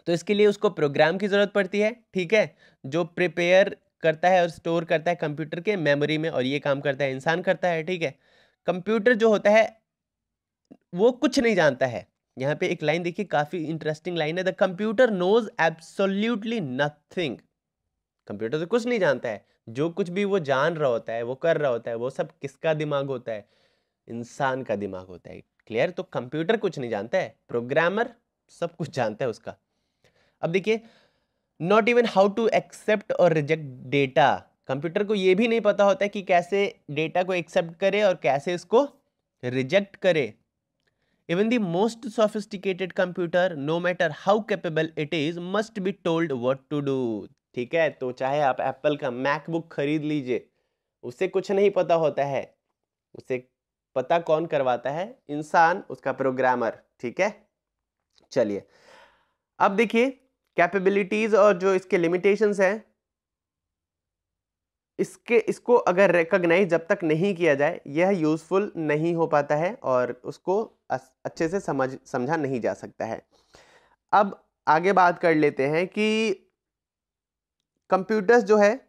तो इसके लिए उसको प्रोग्राम की ज़रूरत पड़ती है, ठीक है? जो प्रिपेयर करता है और स्टोर करता है कंप्यूटर के मेमोरी में और ये काम करता है, इंसान करता है, ठीक है? कंप्यूटर जो होता है, वो कुछ नहीं जानता है। यहाँ पे एक लाइन देखिए, काफ़ी इंटरेस्टिंग लाइन है। The computer knows absolutely nothing computer तो कुछ नहीं जानता है। जो कुछ भी वो जान रहा होता है, वो कर रहा होता है, वो सब किसका दिमाग होता है? इंसान का दिमाग होता है। क्लियर तो कंप्यूटर कुछ नहीं जानता है। प्रोग्रामर सब कुछ जानता है उसका। अब देखिए not even how to accept और रिजेक्ट डेटा कंप्यूटर को ये भी नहीं पता होता है कि कैसे डेटा को एक्सेप्ट करे और कैसे इसको रिजेक्ट करे। Even the most sophisticated computer, no matter how capable it is, must be told what to do. ठीक है? तो चाहे आप एप्पल का मैकबुक खरीद लीजिए उसे कुछ नहीं पता होता है। उसे पता कौन करवाता है? इंसान उसका प्रोग्रामर ठीक है? चलिए। अब देखिए कैपेबिलिटीज और जो इसके लिमिटेशंस हैं, इसके, इसको अगर रिकॉग्नाइज जब तक नहीं किया जाए, यह यूज़फुल नहीं हो पाता है और उसको अच्छे से समझ, समझा नहीं जा सकता है। अब आगे बात कर लेते हैं कि कंप्यूटर्स जो है,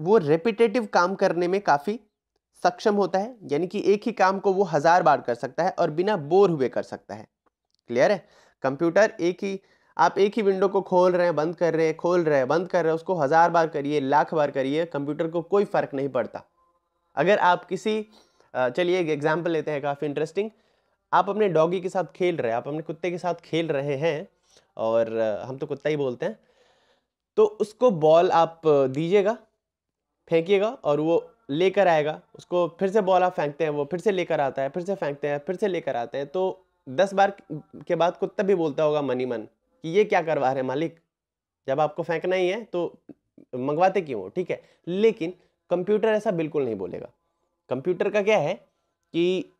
वो रेपिटेटिव काम करने में काफ़ी सक्षम होता है, यानी कि एक ही काम को वो हज़ार बार कर सकता है और बिना बोर हुए कर सकता है। क्लियर है? कंप्यूटर एक ही आप एक ही विंडो को खोल रहे हैं, बंद कर रहे हैं, खोल रहे हैं, बंद कर रहे हैं, उसको हज़ार बार करिए, लाख बार करिए कंप्यूटर को कोई फ़र्क नहीं पड़ता। अगर आप किसी चलिए एक एग्ज़ाम्पल लेते हैं काफ़ी इंटरेस्टिंग आप अपने डॉगी के साथ खेल रहे हैं, आप अपने कुत्ते के साथ खेल रहे हैं, और हम तो कुत्ता ही बोलते हैं तो उसको बॉल आप दीजिएगा, फेंकिएगा, और वो लेकर आएगा। उसको फिर से बॉल आप फेंकते हैं, वो फिर से लेकर आता है, फिर से फेंकते हैं, फिर से लेकर आते हैं तो दस बार के बाद कुत्ता भी बोलता होगा, मनी मन। कि ये क्या करवा रहे मालिक? जब आपको फेंकना ही है तो मंगवाते क्यों ठीक है। लेकिन कंप्यूटर ऐसा बिल्कुल नहीं बोलेगा। कंप्यूटर का क्या है कि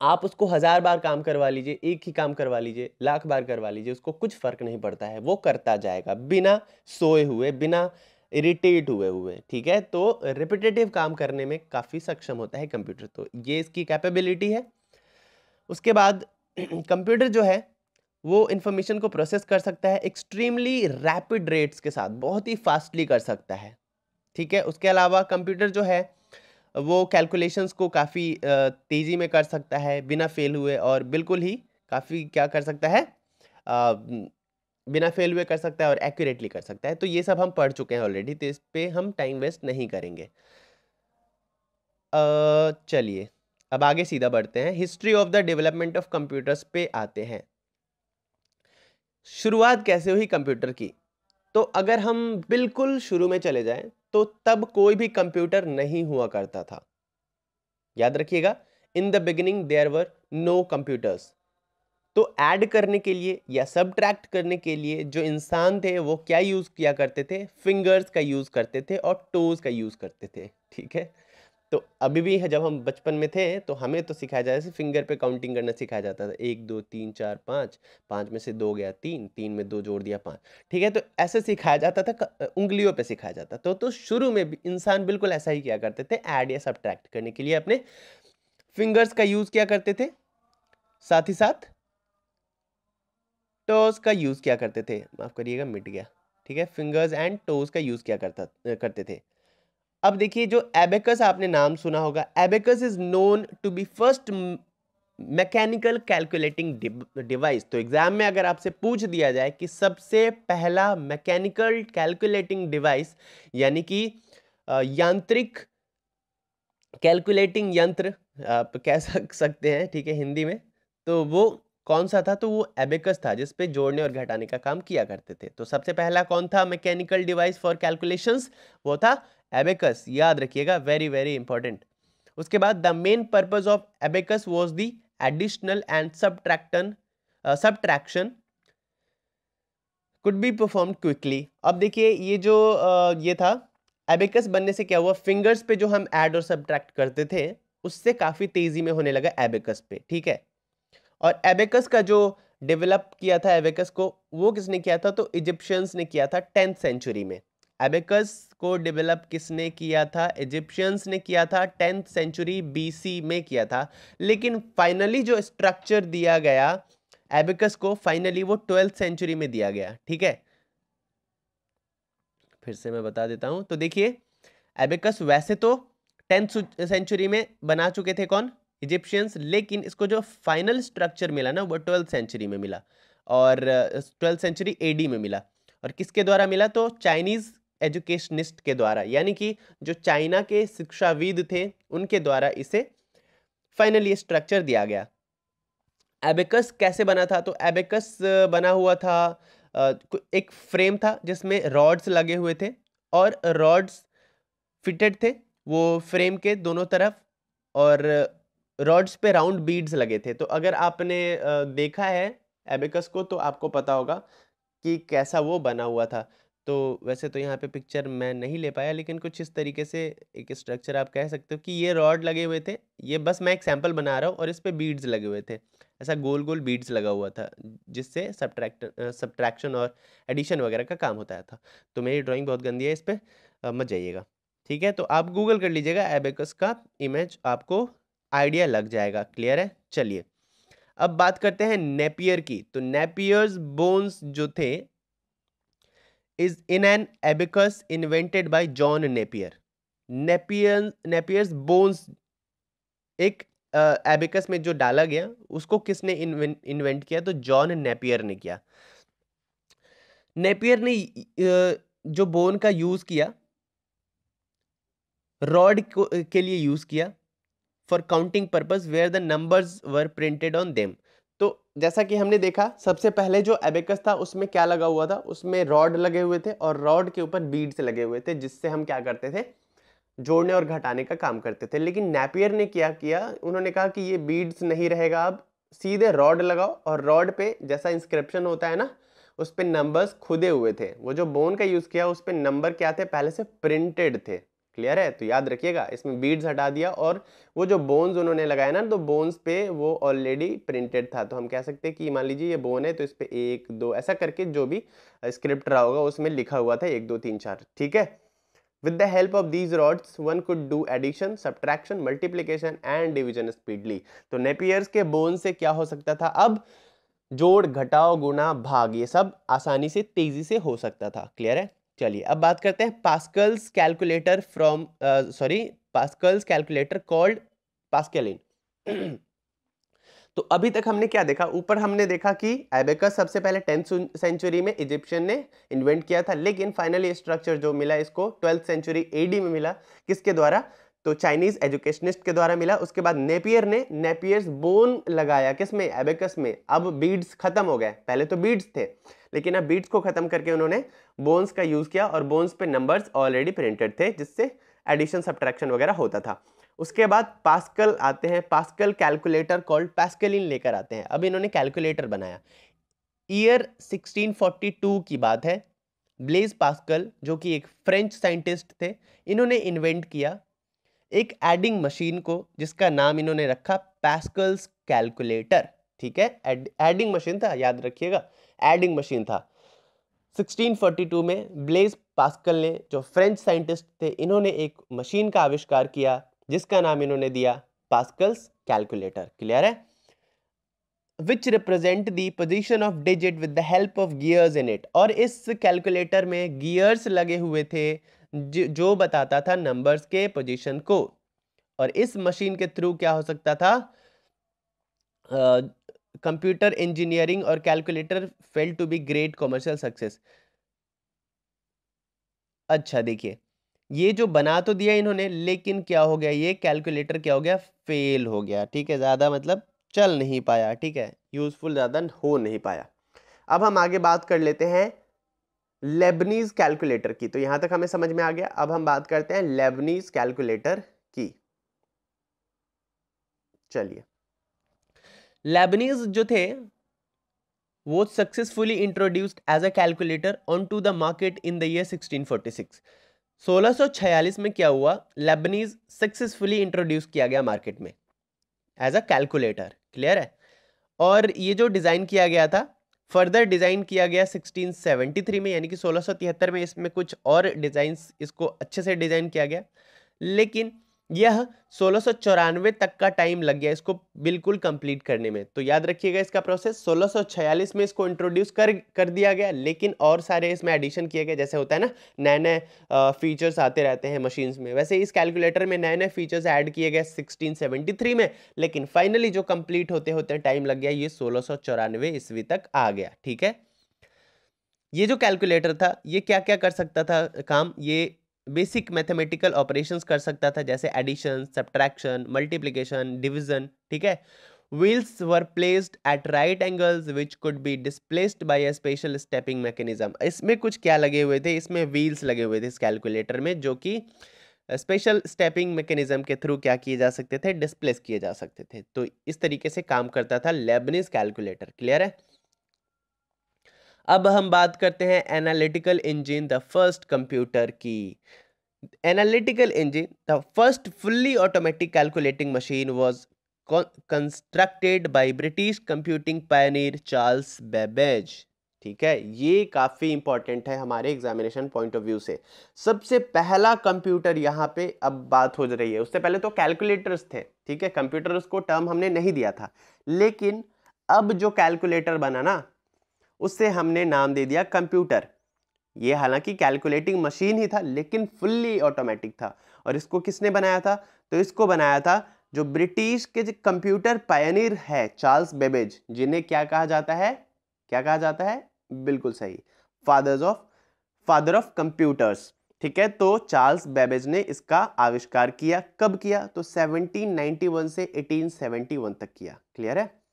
आप उसको हज़ार बार काम करवा लीजिए, एक ही काम करवा लीजिए, लाख बार करवा लीजिए, उसको कुछ फ़र्क नहीं पड़ता है। वो करता जाएगा बिना सोए हुए, बिना इरिटेट हुए हुए, ठीक है? तो रिपीटेटिव काम करने में काफ़ी सक्षम होता है कंप्यूटर। तो ये इसकी कैपेबिलिटी है। उसके बाद कंप्यूटर जो है वो इन्फॉर्मेशन को प्रोसेस कर सकता है एक्सट्रीमली रैपिड रेट्स के साथ बहुत ही फास्टली कर सकता है। ठीक है? उसके अलावा कंप्यूटर जो है वो कैलकुलेशंस को काफ़ी तेज़ी में कर सकता है बिना फेल हुए और बिल्कुल ही काफ़ी क्या कर सकता है आ, बिना फेल हुए कर सकता है और एक्यूरेटली कर सकता है। तो ये सब हम पढ़ चुके हैं ऑलरेडी तो इस पर हम टाइम वेस्ट नहीं करेंगे। चलिए अब आगे सीधा बढ़ते हैं। History of the development of computers पे आते हैं। शुरुआत कैसे हुई कंप्यूटर की? तो अगर हम बिल्कुल शुरू में चले जाएँ तो तब कोई भी कंप्यूटर नहीं हुआ करता था। याद रखिएगा in the beginning there were no computers तो ऐड करने के लिए या सब करने के लिए जो इंसान थे, वो क्या यूज़ किया करते थे? फिंगर्स का यूज़ करते थे और टोज़ का यूज़ करते थे, ठीक है? तो अभी भी है, जब हम बचपन में थे तो हमें तो सिखाया जाता था फिंगर पे काउंटिंग करना सिखाया जाता था। एक, दो, तीन, चार, पाँच पाँच में से दो गया, तीन तीन में दो जोड़ दिया, पाँच। ठीक है तो ऐसे सिखाया जाता था उंगलियों पे सिखाया जाता तो तो शुरू में भी इंसान बिल्कुल ऐसा ही किया करते थे, ऐड या सब्ट्रैक्ट करने के लिए अपने फिंगर्स का यूज़ किया करते थे, साथ ही साथ टोज का यूज़ किया करते थे। माफ़ करिएगा, मिट गया। ठीक है, फिंगर्स एंड टोज का यूज़ किया करता करते थे। अब देखिए जो एबेकस आपने नाम सुना होगा। Abacus is known to be first mechanical calculating device तो एग्ज़ाम में अगर आपसे पूछ दिया जाए कि सबसे पहला मैकेनिकल कैलकुलेटिंग डिवाइस यानी कि यांत्रिक कैलकुलेटिंग यंत्र, आप कह सकते हैं, ठीक है, हिंदी में। तो वो कौन सा था? तो वो एबेकस था जिसपे जोड़ने और घटाने का काम किया करते थे। तो सबसे पहला कौन था? मैकेनिकल डिवाइस फॉर कैलकुलेशंस वो था एबेकस याद रखिएगा वेरी वेरी इंपॉर्टेंट उसके बाद the main purpose of abacus was the additional and subtraction subtraction could be perform quickly अब देखिए ये जो uh, ये था एबेकस बनने से क्या हुआ? फिंगर्स पे जो हम ऐड और सब्ट्रैक्ट करते थे उससे काफ़ी तेज़ी में होने लगा एबेकस पे ठीक है? और एबेकस का जो डेवलप किया था एबेकस को, वो किसने किया था? तो इजिप्शियंस ने किया था टेंथ सेंचुरी में। एबेकस को डेवलप किसने किया था? इजिप्शियंस ने किया था टेंथ सेंचुरी बीसी में किया था। लेकिन फाइनली जो स्ट्रक्चर दिया गया, एबेकस को फाइनली वो ट्वेल्थ सेंचुरी में दिया गया, ठीक है? फिर से मैं बता देता हूँ। तो देखिए, एबेकस वैसे तो टेंथ सेंचुरी में बना चुके थे कौन? इजिप्शियंस, लेकिन इसको जो फाइनल स्ट्रक्चर मिला ना, वो ट्वेल्थ सेंचुरी में मिला और ट्वेल्थ सेंचुरी एडी में मिला। और किसके द्वारा मिला? तो चाइनीज़ एजुकेशनिस्ट के द्वारा, यानी कि जो चाइना के शिक्षाविद थे, उनके द्वारा इसे फाइनली स्ट्रक्चर दिया गया। एबेकस कैसे बना था? तो एबेकस बना हुआ था एक फ्रेम था जिसमें रॉड्स लगे हुए थे और रॉड्स फिटेड थे, वो फ्रेम के दोनों तरफ़ और रॉड्स पे राउंड बीड्स लगे थे। तो अगर आपने देखा है एबेकस को तो आपको पता होगा कि कैसा वो बना हुआ था। तो वैसे तो यहाँ पे पिक्चर मैं नहीं ले पाया, लेकिन कुछ इस तरीके से एक स्ट्रक्चर आप कह सकते हो कि ये रॉड लगे हुए थे, ये बस मैं एक सैंपल बना रहा हूँ और इस पर बीड्स लगे हुए थे। ऐसा गोल गोल बीड्स लगा हुआ था, जिससे सब्ट्रैक्ट सब्ट्रैक्शन और एडिशन वगैरह का काम होता था। तो मेरी ड्राइंग बहुत गंदी है इस पर मत जाइएगा। ठीक है? तो आप गूगल कर लीजिएगा एबेकस का इमेज, आपको आइडिया लग जाएगा। क्लियर है? चलिए। अब बात करते हैं नेपियर की। तो नेपियर्स बोन्स जो थे is in an abacus invented by John Napier Napier Napier's bones एक एबिकस में जो डाला गया, उसको किसने इन्वेंट किया? तो जॉन नेपियर ने किया। नेपियर ने जो बोन का यूज़ किया रॉड के लिए यूज़ किया for counting purpose where the numbers were printed on them तो जैसा कि हमने देखा, सबसे पहले जो एबेकस था, उसमें क्या लगा हुआ था? उसमें रॉड लगे हुए थे और रॉड के ऊपर बीड्स लगे हुए थे, जिससे हम क्या करते थे? जोड़ने और घटाने का काम करते थे। लेकिन नेपियर ने क्या किया? उन्होंने कहा कि ये बीड्स नहीं रहेगा अब। सीधे रॉड लगाओ और रॉड पे जैसा इंस्क्रिप्शन होता है ना, उस पर नंबर्स खुदे हुए थे। वो जो बोन का यूज़ किया, उस पर नंबर क्या थे? पहले से प्रिंटेड थे। क्लियर है तो याद रखिएगा, इसमें बीड्स हटा दिया और वो जो बोन्स उन्होंने लगाया ना तो बोन्स पे वो ऑलरेडी प्रिंटेड था। तो हम कह सकते हैं कि मान लीजिए ये बोन है तो इस पर एक, दो, ऐसा करके जो भी स्क्रिप्ट रहा होगा, उसमें लिखा हुआ था एक, दो, तीन, चार, ठीक है? With the help of these rods one could do addition subtraction multiplication and division speedily तो नेपियर्स के बोन से क्या हो सकता था? अब जोड़, घटाओ गुना भाग, ये सब आसानी से, तेज़ी से हो सकता था। क्लियर है? चलिए, अब बात करते हैं Pascal's calculator from sorry Pascal's calculator called Pascaline तो अभी तक हमने क्या देखा? ऊपर हमने देखा कि एबेकस सबसे पहले टेंथ सेंचुरी में इजिप्शियन ने इन्वेंट किया था, लेकिन फाइनली स्ट्रक्चर जो मिला इसको ट्वेल्थ सेंचुरी एडी में मिला, किसके द्वारा? तो चाइनीज़ एजुकेशनिस्ट के द्वारा मिला। उसके बाद नेपियर ने नेपियर्स बोन लगाया। किसमें एबेकस में। अब बीड्स खत्म हो गए। पहले तो बीड्स थे, लेकिन अब बीड्स को खत्म करके उन्होंने बोन्स का यूज़ किया और बोन्स पे नंबर्स ऑलरेडी प्रिंटेड थे, जिससे एडिशन सब्ट्रैक्शन वगैरह होता था। उसके बाद पास्कल आते हैं। पास्कल कैलकुलेटर कॉल्ड पैस्कलिन लेकर आते हैं। अब इन्होंने कैलकुलेटर बनाया। ईयर 1642 की बात है। ब्लेज पास्कल जो कि एक फ्रेंच साइंटिस्ट थे, इन्होंने इन्वेंट किया। एक एडिंग मशीन को, जिसका नाम इन्होंने रखा पैस्कल्स कैलकुलेटर ठीक है? एडिंग मशीन था, याद रखिएगा। एडिंग मशीन था। 1642 में ब्लेज पास्कल ने, जो फ्रेंच साइंटिस्ट थे, इन्होंने एक मशीन का आविष्कार किया, जिसका नाम इन्होंने दिया पास्कल्स कैलकुलेटर क्लियर है? Which represent the position of digit with the help of gears in it और इस कैलकुलेटर में गियर्स लगे हुए थे जो बताता था नंबर्स के पोजीशन को। और इस मशीन के थ्रू क्या हो सकता था? कंप्यूटर इंजीनियरिंग और calculator fail to be great commercial success अच्छा देखिए, ये जो बना तो दिया इन्होंने, लेकिन क्या हो गया ये? कैलकुलेटर क्या हो गया? फेल हो गया, ठीक है? ज़्यादा मतलब चल नहीं पाया, ठीक है? यूज़फुल ज़्यादा हो नहीं पाया। अब हम आगे बात कर लेते हैं लेबनीज कैलकुलेटर की। तो यहाँ तक हमें समझ में आ गया। अब हम बात करते हैं लेबनीज कैलकुलेटर की। चलिए। लेबनीज जो थे, वो successfully introduced as a calculator on to the market in the year 1646 1646 में क्या हुआ? लेबनीज सक्सेसफुली इंट्रोड्यूस किया गया मार्केट में। एज अ कैलकुलेटर क्लियर है? और ये जो डिज़ाइन किया गया था फर्दर डिज़ाइन किया गया 1673 में, यानी कि 1673 में इसमें कुछ और डिज़ाइंस इसको अच्छे से डिज़ाइन किया गया। लेकिन यह सोलह तक का टाइम लग गया इसको बिल्कुल कंप्लीट करने में। तो याद रखिएगा इसका प्रोसेस 1646 में इसको इंट्रोड्यूस कर कर दिया गया, लेकिन और सारे इसमें एडिशन किए गए, जैसे होता है ना नए नए फीचर्स आते रहते हैं मशीन्स में। वैसे इस कैलकुलेटर में नए नए फीचर्स ऐड किए गए 1673 में, लेकिन फाइनली जो कंप्लीट होते होते टाइम लग गया, ये सोलह ईस्वी तक आ गया, ठीक है? ये जो कैलकुलेटर था, ये क्या क्या कर सकता था काम? ये बेसिक मैथमेटिकल ऑपरेशंस कर सकता था, जैसे एडिशन सब्ट्रैक्शन मल्टीप्लिकेशन डिवीज़न ठीक है? Wheels were placed at right angles which could be displaced by a special stepping mechanism इसमें कुछ क्या लगे हुए थे? इसमें व्हील्स लगे हुए थे इस कैलकुलेटर में, जो कि स्पेशल स्टेपिंग मैकेनिज्म के थ्रू क्या किए जा सकते थे? डिस्प्लेस किए जा सकते थे। तो इस तरीके से काम करता था लेबनिस कैलकुलेटर क्लियर है? अब हम बात करते हैं analytical engine the first computer की। Analytical engine the first fully automatic calculating machine was constructed by British computing pioneer Charles Babbage ठीक है? ये काफ़ी इंपॉर्टेंट है हमारे एग्जामिनेशन पॉइंट ऑफ़ व्यू से। सबसे पहला कंप्यूटर यहाँ पे अब बात हो रही है। उससे पहले तो कैलकुलेटर्स थे। ठीक है? कंप्यूटर्स को टर्म हमने नहीं दिया था। लेकिन अब जो कैलकुलेटर बना ना उससे हमने नाम दे दिया कंप्यूटर। ये हालाँकि कैलकुलेटिंग मशीन ही था, लेकिन फुल्ली ऑटोमेटिक था। और इसको किसने बनाया था? तो इसको बनाया था जो ब्रिटिश के कंप्यूटर पायनियर है, चार्ल्स बेबेज, जिन्हें क्या कहा जाता है? क्या कहा जाता है? बिल्कुल सही। Fathers of, father of computers. ठीक है तो चार्ल्स बेबेज ने इसका आविष्कार किया। कब किया? तो 1791 से 1871 तक किया। क्लियर है?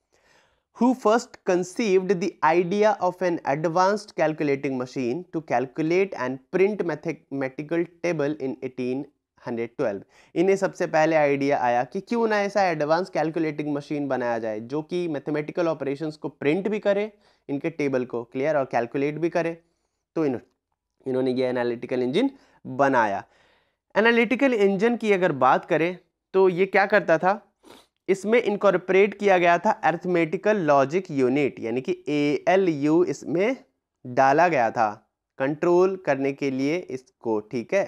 Who first conceived the idea of an advanced calculating machine to calculate and print mathematical table in 1812 इन्हें सबसे पहले आइडिया आया कि क्यों ना ऐसा एडवांस कैलकुलेटिंग मशीन बनाया जाए, जो कि मैथमेटिकल ऑपरेशंस को प्रिंट भी करे, इनके टेबल को क्लियर और कैलकुलेट भी करे। तो इन इन्होंने ये एनालिटिकल इंजन बनाया। एनालिटिकल इंजन की अगर बात करें तो ये क्या करता था? इसमें इनकॉर्पोरेट किया गया था अर्थमेटिकल लॉजिक यूनिट यानी कि ए एल यू इसमें डाला गया था। कंट्रोल करने के लिए इसको, ठीक है?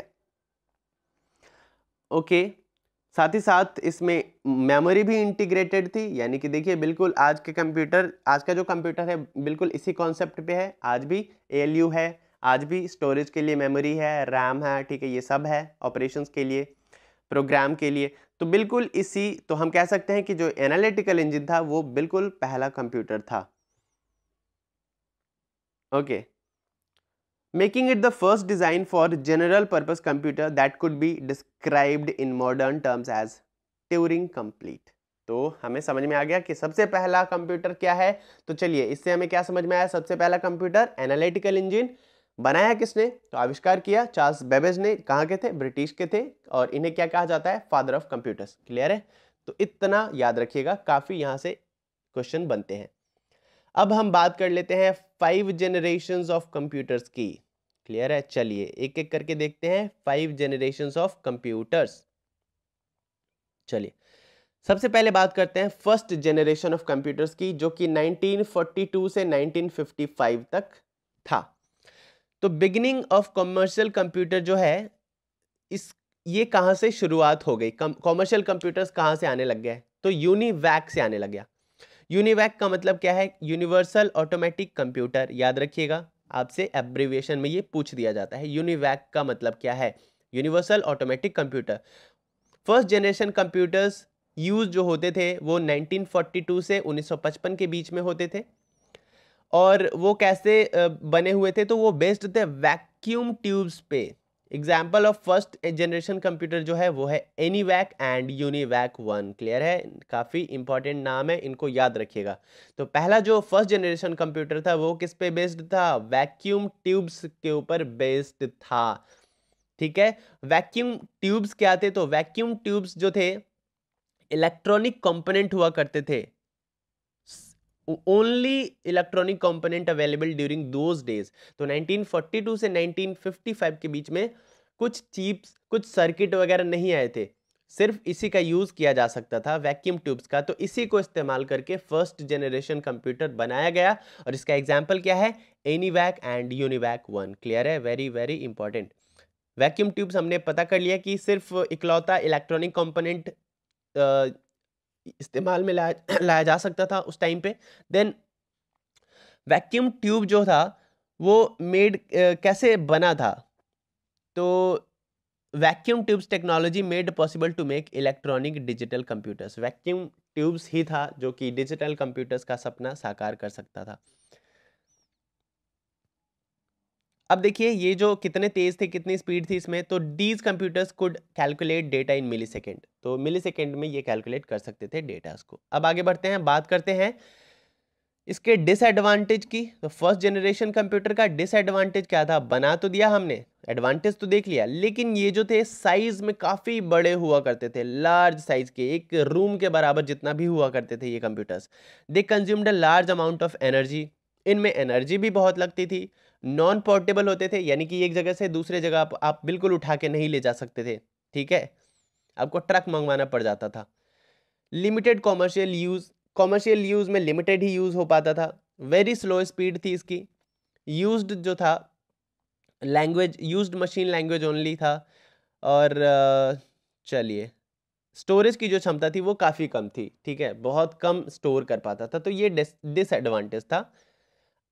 ओके साथ ही साथ इसमें मेमोरी भी इंटीग्रेटेड थी, यानी कि देखिए, बिल्कुल आज के कंप्यूटर आज का जो कंप्यूटर है, बिल्कुल इसी कॉन्सेप्ट पे है। आज भी ए है, आज भी स्टोरेज के लिए मेमोरी है रैम है, ठीक है, ये सब है ऑपरेशंस के लिए प्रोग्राम के लिए। तो बिल्कुल इसी तो हम कह सकते हैं कि जो एनालिटिकल इंजन था, वो बिल्कुल पहला कंप्यूटर था। Okay making it the first design for general purpose computer that could be described in modern terms as Turing complete तो हमें समझ में आ गया कि सबसे पहला कंप्यूटर क्या है? तो चलिए, इससे हमें क्या समझ में आया? सबसे पहला कंप्यूटर एनालिटिकल इंजन बनाया किसने? तो आविष्कार किया चार्ल्स बेबेज ने। कहाँ के थे? ब्रिटिश के थे और इन्हें क्या कहा जाता है? Father of computers. क्लियर है? तो इतना याद रखिएगा, काफ़ी यहाँ से क्वेश्चन बनते हैं। अब हम बात कर लेते हैं फाइव जेनरेशन ऑफ़ कंप्यूटर्स की। क्लियर है? चलिए एक एक करके देखते हैं फाइव जेनरेशन ऑफ़ कंप्यूटर्स। चलिए, सबसे पहले बात करते हैं फ़र्स्ट जेनरेशन ऑफ़ कंप्यूटर्स की, जो कि 1942 से 1955 तक था। तो बिगिनिंग ऑफ़ कॉमर्शियल कंप्यूटर जो है, इस, ये कहाँ से शुरुआत हो गई? कॉमर्शियल कंप्यूटर्स कहाँ से आने लग गए? तो यूनिवैक से आने लग गया। यूनिवैक का मतलब क्या है? यूनिवर्सल ऑटोमेटिक कंप्यूटर याद रखिएगा। आपसे एब्रीविएशन में ये पूछ दिया जाता है। यूनिवैक का मतलब क्या है? Universal automatic computer first generation computers use जो होते थे, वो 1942 से 1955 के बीच में होते थे। और वो कैसे बने हुए थे तो वो बेस्ड थे वैक्यूम ट्यूब्स पे। Example of first generation computer जो है, वो है ENIAC and UNIVAC one clear है? काफ़ी इंपॉर्टेंट नाम है, इनको याद रखिएगा। तो पहला जो फ़र्स्ट जनरेशन कंप्यूटर था, वो किस पे बेस्ड था? वैक्यूम ट्यूब्स के ऊपर बेस्ड था। ठीक है? वैक्यूम ट्यूब्स क्या थे? तो वैक्यूम ट्यूब्स जो थे इलेक्ट्रॉनिक कंपोनेंट हुआ करते थे। Only electronic component available during those days तो 1942 से 1955 के बीच में कुछ चिप्स कुछ सर्किट वगैरह नहीं आए थे। सिर्फ़ इसी का यूज़ किया जा सकता था वैक्यूम ट्यूब्स का। तो इसी को इस्तेमाल करके फ़र्स्ट जनरेशन कंप्यूटर बनाया गया और इसका एग्ज़ाम्पल क्या है? ENIAC and UNIVAC one clear है? Very very important vacuum tubes हमने पता कर लिया कि सिर्फ़ इकलौता इलेक्ट्रॉनिक कंपोनेंट इस्तेमाल में लाया लाया जा सकता था उस टाइम पे। देन वैक्यूम ट्यूब जो था, वो मेड कैसे बना था? तो vacuum tubes technology made possible to make electronic digital computers vacuum tubes ही था जो कि डिजिटल कंप्यूटर्स का सपना साकार कर सकता था। अब देखिए, ये जो कितने तेज थे, कितनी स्पीड थी इसमें तो these computers could calculate data in millisecond तो मिली सेकेंड में ये कैलकुलेट कर सकते थे डेटा को अब आगे बढ़ते हैं, बात करते हैं इसके डिसएडवांटेज की। तो फ़र्स्ट जनरेशन कंप्यूटर का डिसएडवांटेज क्या था? बना तो दिया हमने, एडवांटेज तो देख लिया, लेकिन ये जो थे साइज़ में काफ़ी बड़े हुआ करते थे, लार्ज साइज़ के, एक रूम के बराबर जितना भी हुआ करते थे ये computers. They consumed a large amount of energy, इनमें एनर्जी भी बहुत लगती थी। नॉन पोर्टेबल होते थे यानी कि एक जगह से दूसरे जगह आप, आप बिल्कुल उठा के नहीं ले जा सकते थे ठीक है? आपको ट्रक मंगवाना पड़ जाता था। Limited commercial use commercial use में लिमिटेड ही यूज़ हो पाता था। वेरी स्लो स्पीड थी इसकी। यूज्ड जो था language used machine language only था। और चलिए स्टोरेज की जो क्षमता थी वो काफ़ी कम थी ठीक है? बहुत कम स्टोर कर पाता था तो ये डिसएडवांटेज था।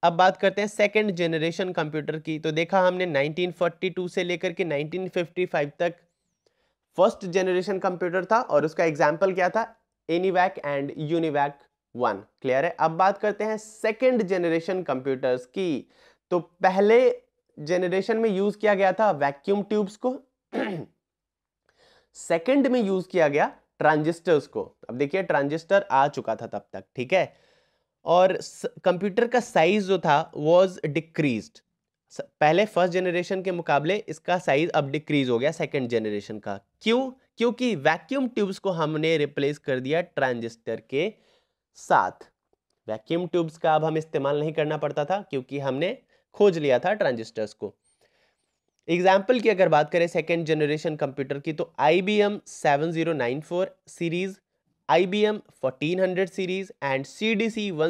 अब बात करते हैं सेकेंड जनरेशन कंप्यूटर की। तो देखा हमने 1942 से लेकर के 1955 तक फ़र्स्ट जनरेशन कंप्यूटर था और उसका एग्ज़ाम्पल क्या था? ENIAC and UNIVAC one clear है? अब बात करते हैं सेकेंड जनरेशन कंप्यूटर्स की। तो पहले जनरेशन में यूज़ किया गया था वैक्यूम ट्यूब्स को। सेकेंड में यूज़ किया गया ट्रांजिस्टर्स को। अब देखिए ट्रांजिस्टर आ चुका था तब तक, ठीक है? और कंप्यूटर का साइज़ जो था वॉज़ डिक्रीज पहले फ़र्स्ट जनरेशन के मुकाबले इसका साइज़ अब डिक्रीज हो गया सेकेंड जनरेशन का। क्यों? क्योंकि वैक्यूम ट्यूब्स को हमने रिप्लेस कर दिया ट्रांजिस्टर के साथ। वैक्यूम ट्यूब्स का अब हम इस्तेमाल नहीं करना पड़ता था, क्योंकि हमने खोज लिया था ट्रांजिस्टर्स को। एग्ज़ाम्पल की अगर बात करें सेकेंड जनरेशन कंप्यूटर की तो I B M seven zero nine four series fourteen hundred series and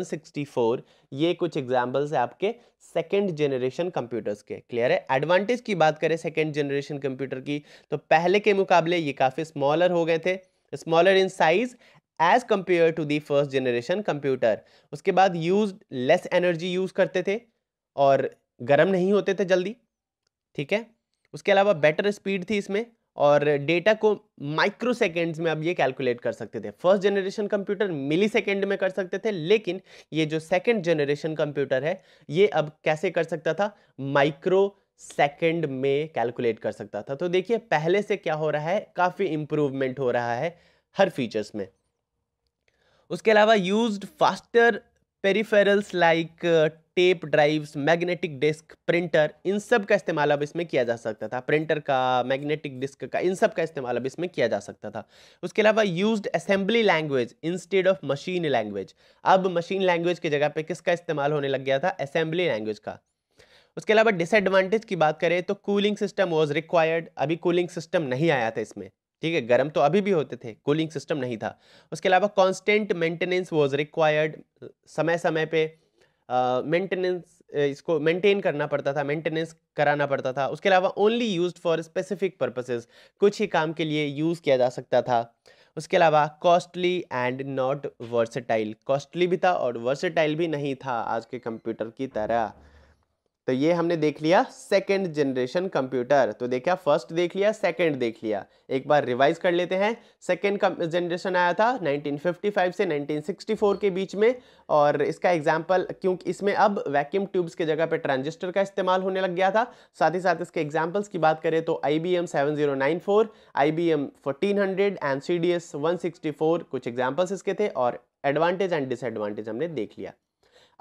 sixty four ये कुछ एग्जाम्पल्स है आपके सेकेंड जनरेशन कंप्यूटर्स के। क्लियर है? एडवांटेज की बात करें सेकेंड जनरेशन कंप्यूटर की तो पहले के मुकाबले ये काफ़ी स्मॉलर हो गए थे। Smaller in size as compare to the first generation computer उसके बाद यूज़ लेस एनर्जी यूज़ करते थे और गर्म नहीं होते थे जल्दी। ठीक है? उसके अलावा बेटर स्पीड थी इसमें। और डेटा को माइक्रो सेकेंड्स में अब ये कैलकुलेट कर सकते थे। First generation computer millisecond में कर सकते थे, लेकिन ये जो सेकेंड जनरेशन कंप्यूटर है, ये अब कैसे कर सकता था? माइक्रो सेकेंड में कैलकुलेट कर सकता था। तो देखिए, पहले से क्या हो रहा है, काफ़ी इंप्रूवमेंट हो रहा है हर फीचर्स में। उसके अलावा used faster peripherals like tape drives, magnetic disk, printer, इन सब का इस्तेमाल अब इसमें किया जा सकता था। प्रिंटर का, मैग्नेटिक डिस्क का, इन सब का इस्तेमाल अब इसमें किया जा सकता था। उसके अलावा used assembly language instead of machine language. अब मशीन लैंग्वेज की जगह पे किसका इस्तेमाल होने लग गया था? असेंबली लैंग्वेज का। उसके अलावा डिसएडवांटेज की बात करें तो कूलिंग सिस्टम वॉज़ रिक्वायर्ड। अभी कूलिंग सिस्टम नहीं आया था इसमें, ठीक है? गर्म तो अभी भी होते थे, कूलिंग सिस्टम नहीं था। उसके अलावा कांस्टेंट मेंटेनेंस वाज रिक्वायर्ड समय समय पे मेंटेनेंस इसको मेंटेन करना पड़ता था, मेंटेनेंस कराना पड़ता था। उसके अलावा only use for specific purposes कुछ ही काम के लिए यूज़ किया जा सकता था। उसके अलावा costly and not versatile costly भी था और वर्सेटाइल भी नहीं था आज के कंप्यूटर की तरह। तो ये हमने देख लिया सेकेंड जनरेशन कंप्यूटर तो देखा फ़र्स्ट देख लिया सेकेंड देख लिया। एक बार रिवाइज कर लेते हैं। सेकेंड जनरेशन आया था 1955 से 1964 के बीच में। और इसका एग्ज़ाम्पल क्योंकि इसमें अब वैक्यूम ट्यूब्स के जगह पे ट्रांजिस्टर का इस्तेमाल होने लग गया था। साथ ही साथ इसके एग्जाम्पल्स की बात करें तो I B M seven zero nine four I B M fourteen hundred and C D S one sixty four कुछ एग्जाम्पल्स इसके थे। और एडवांटेज एंड डिसएडवांटेज हमने देख लिया।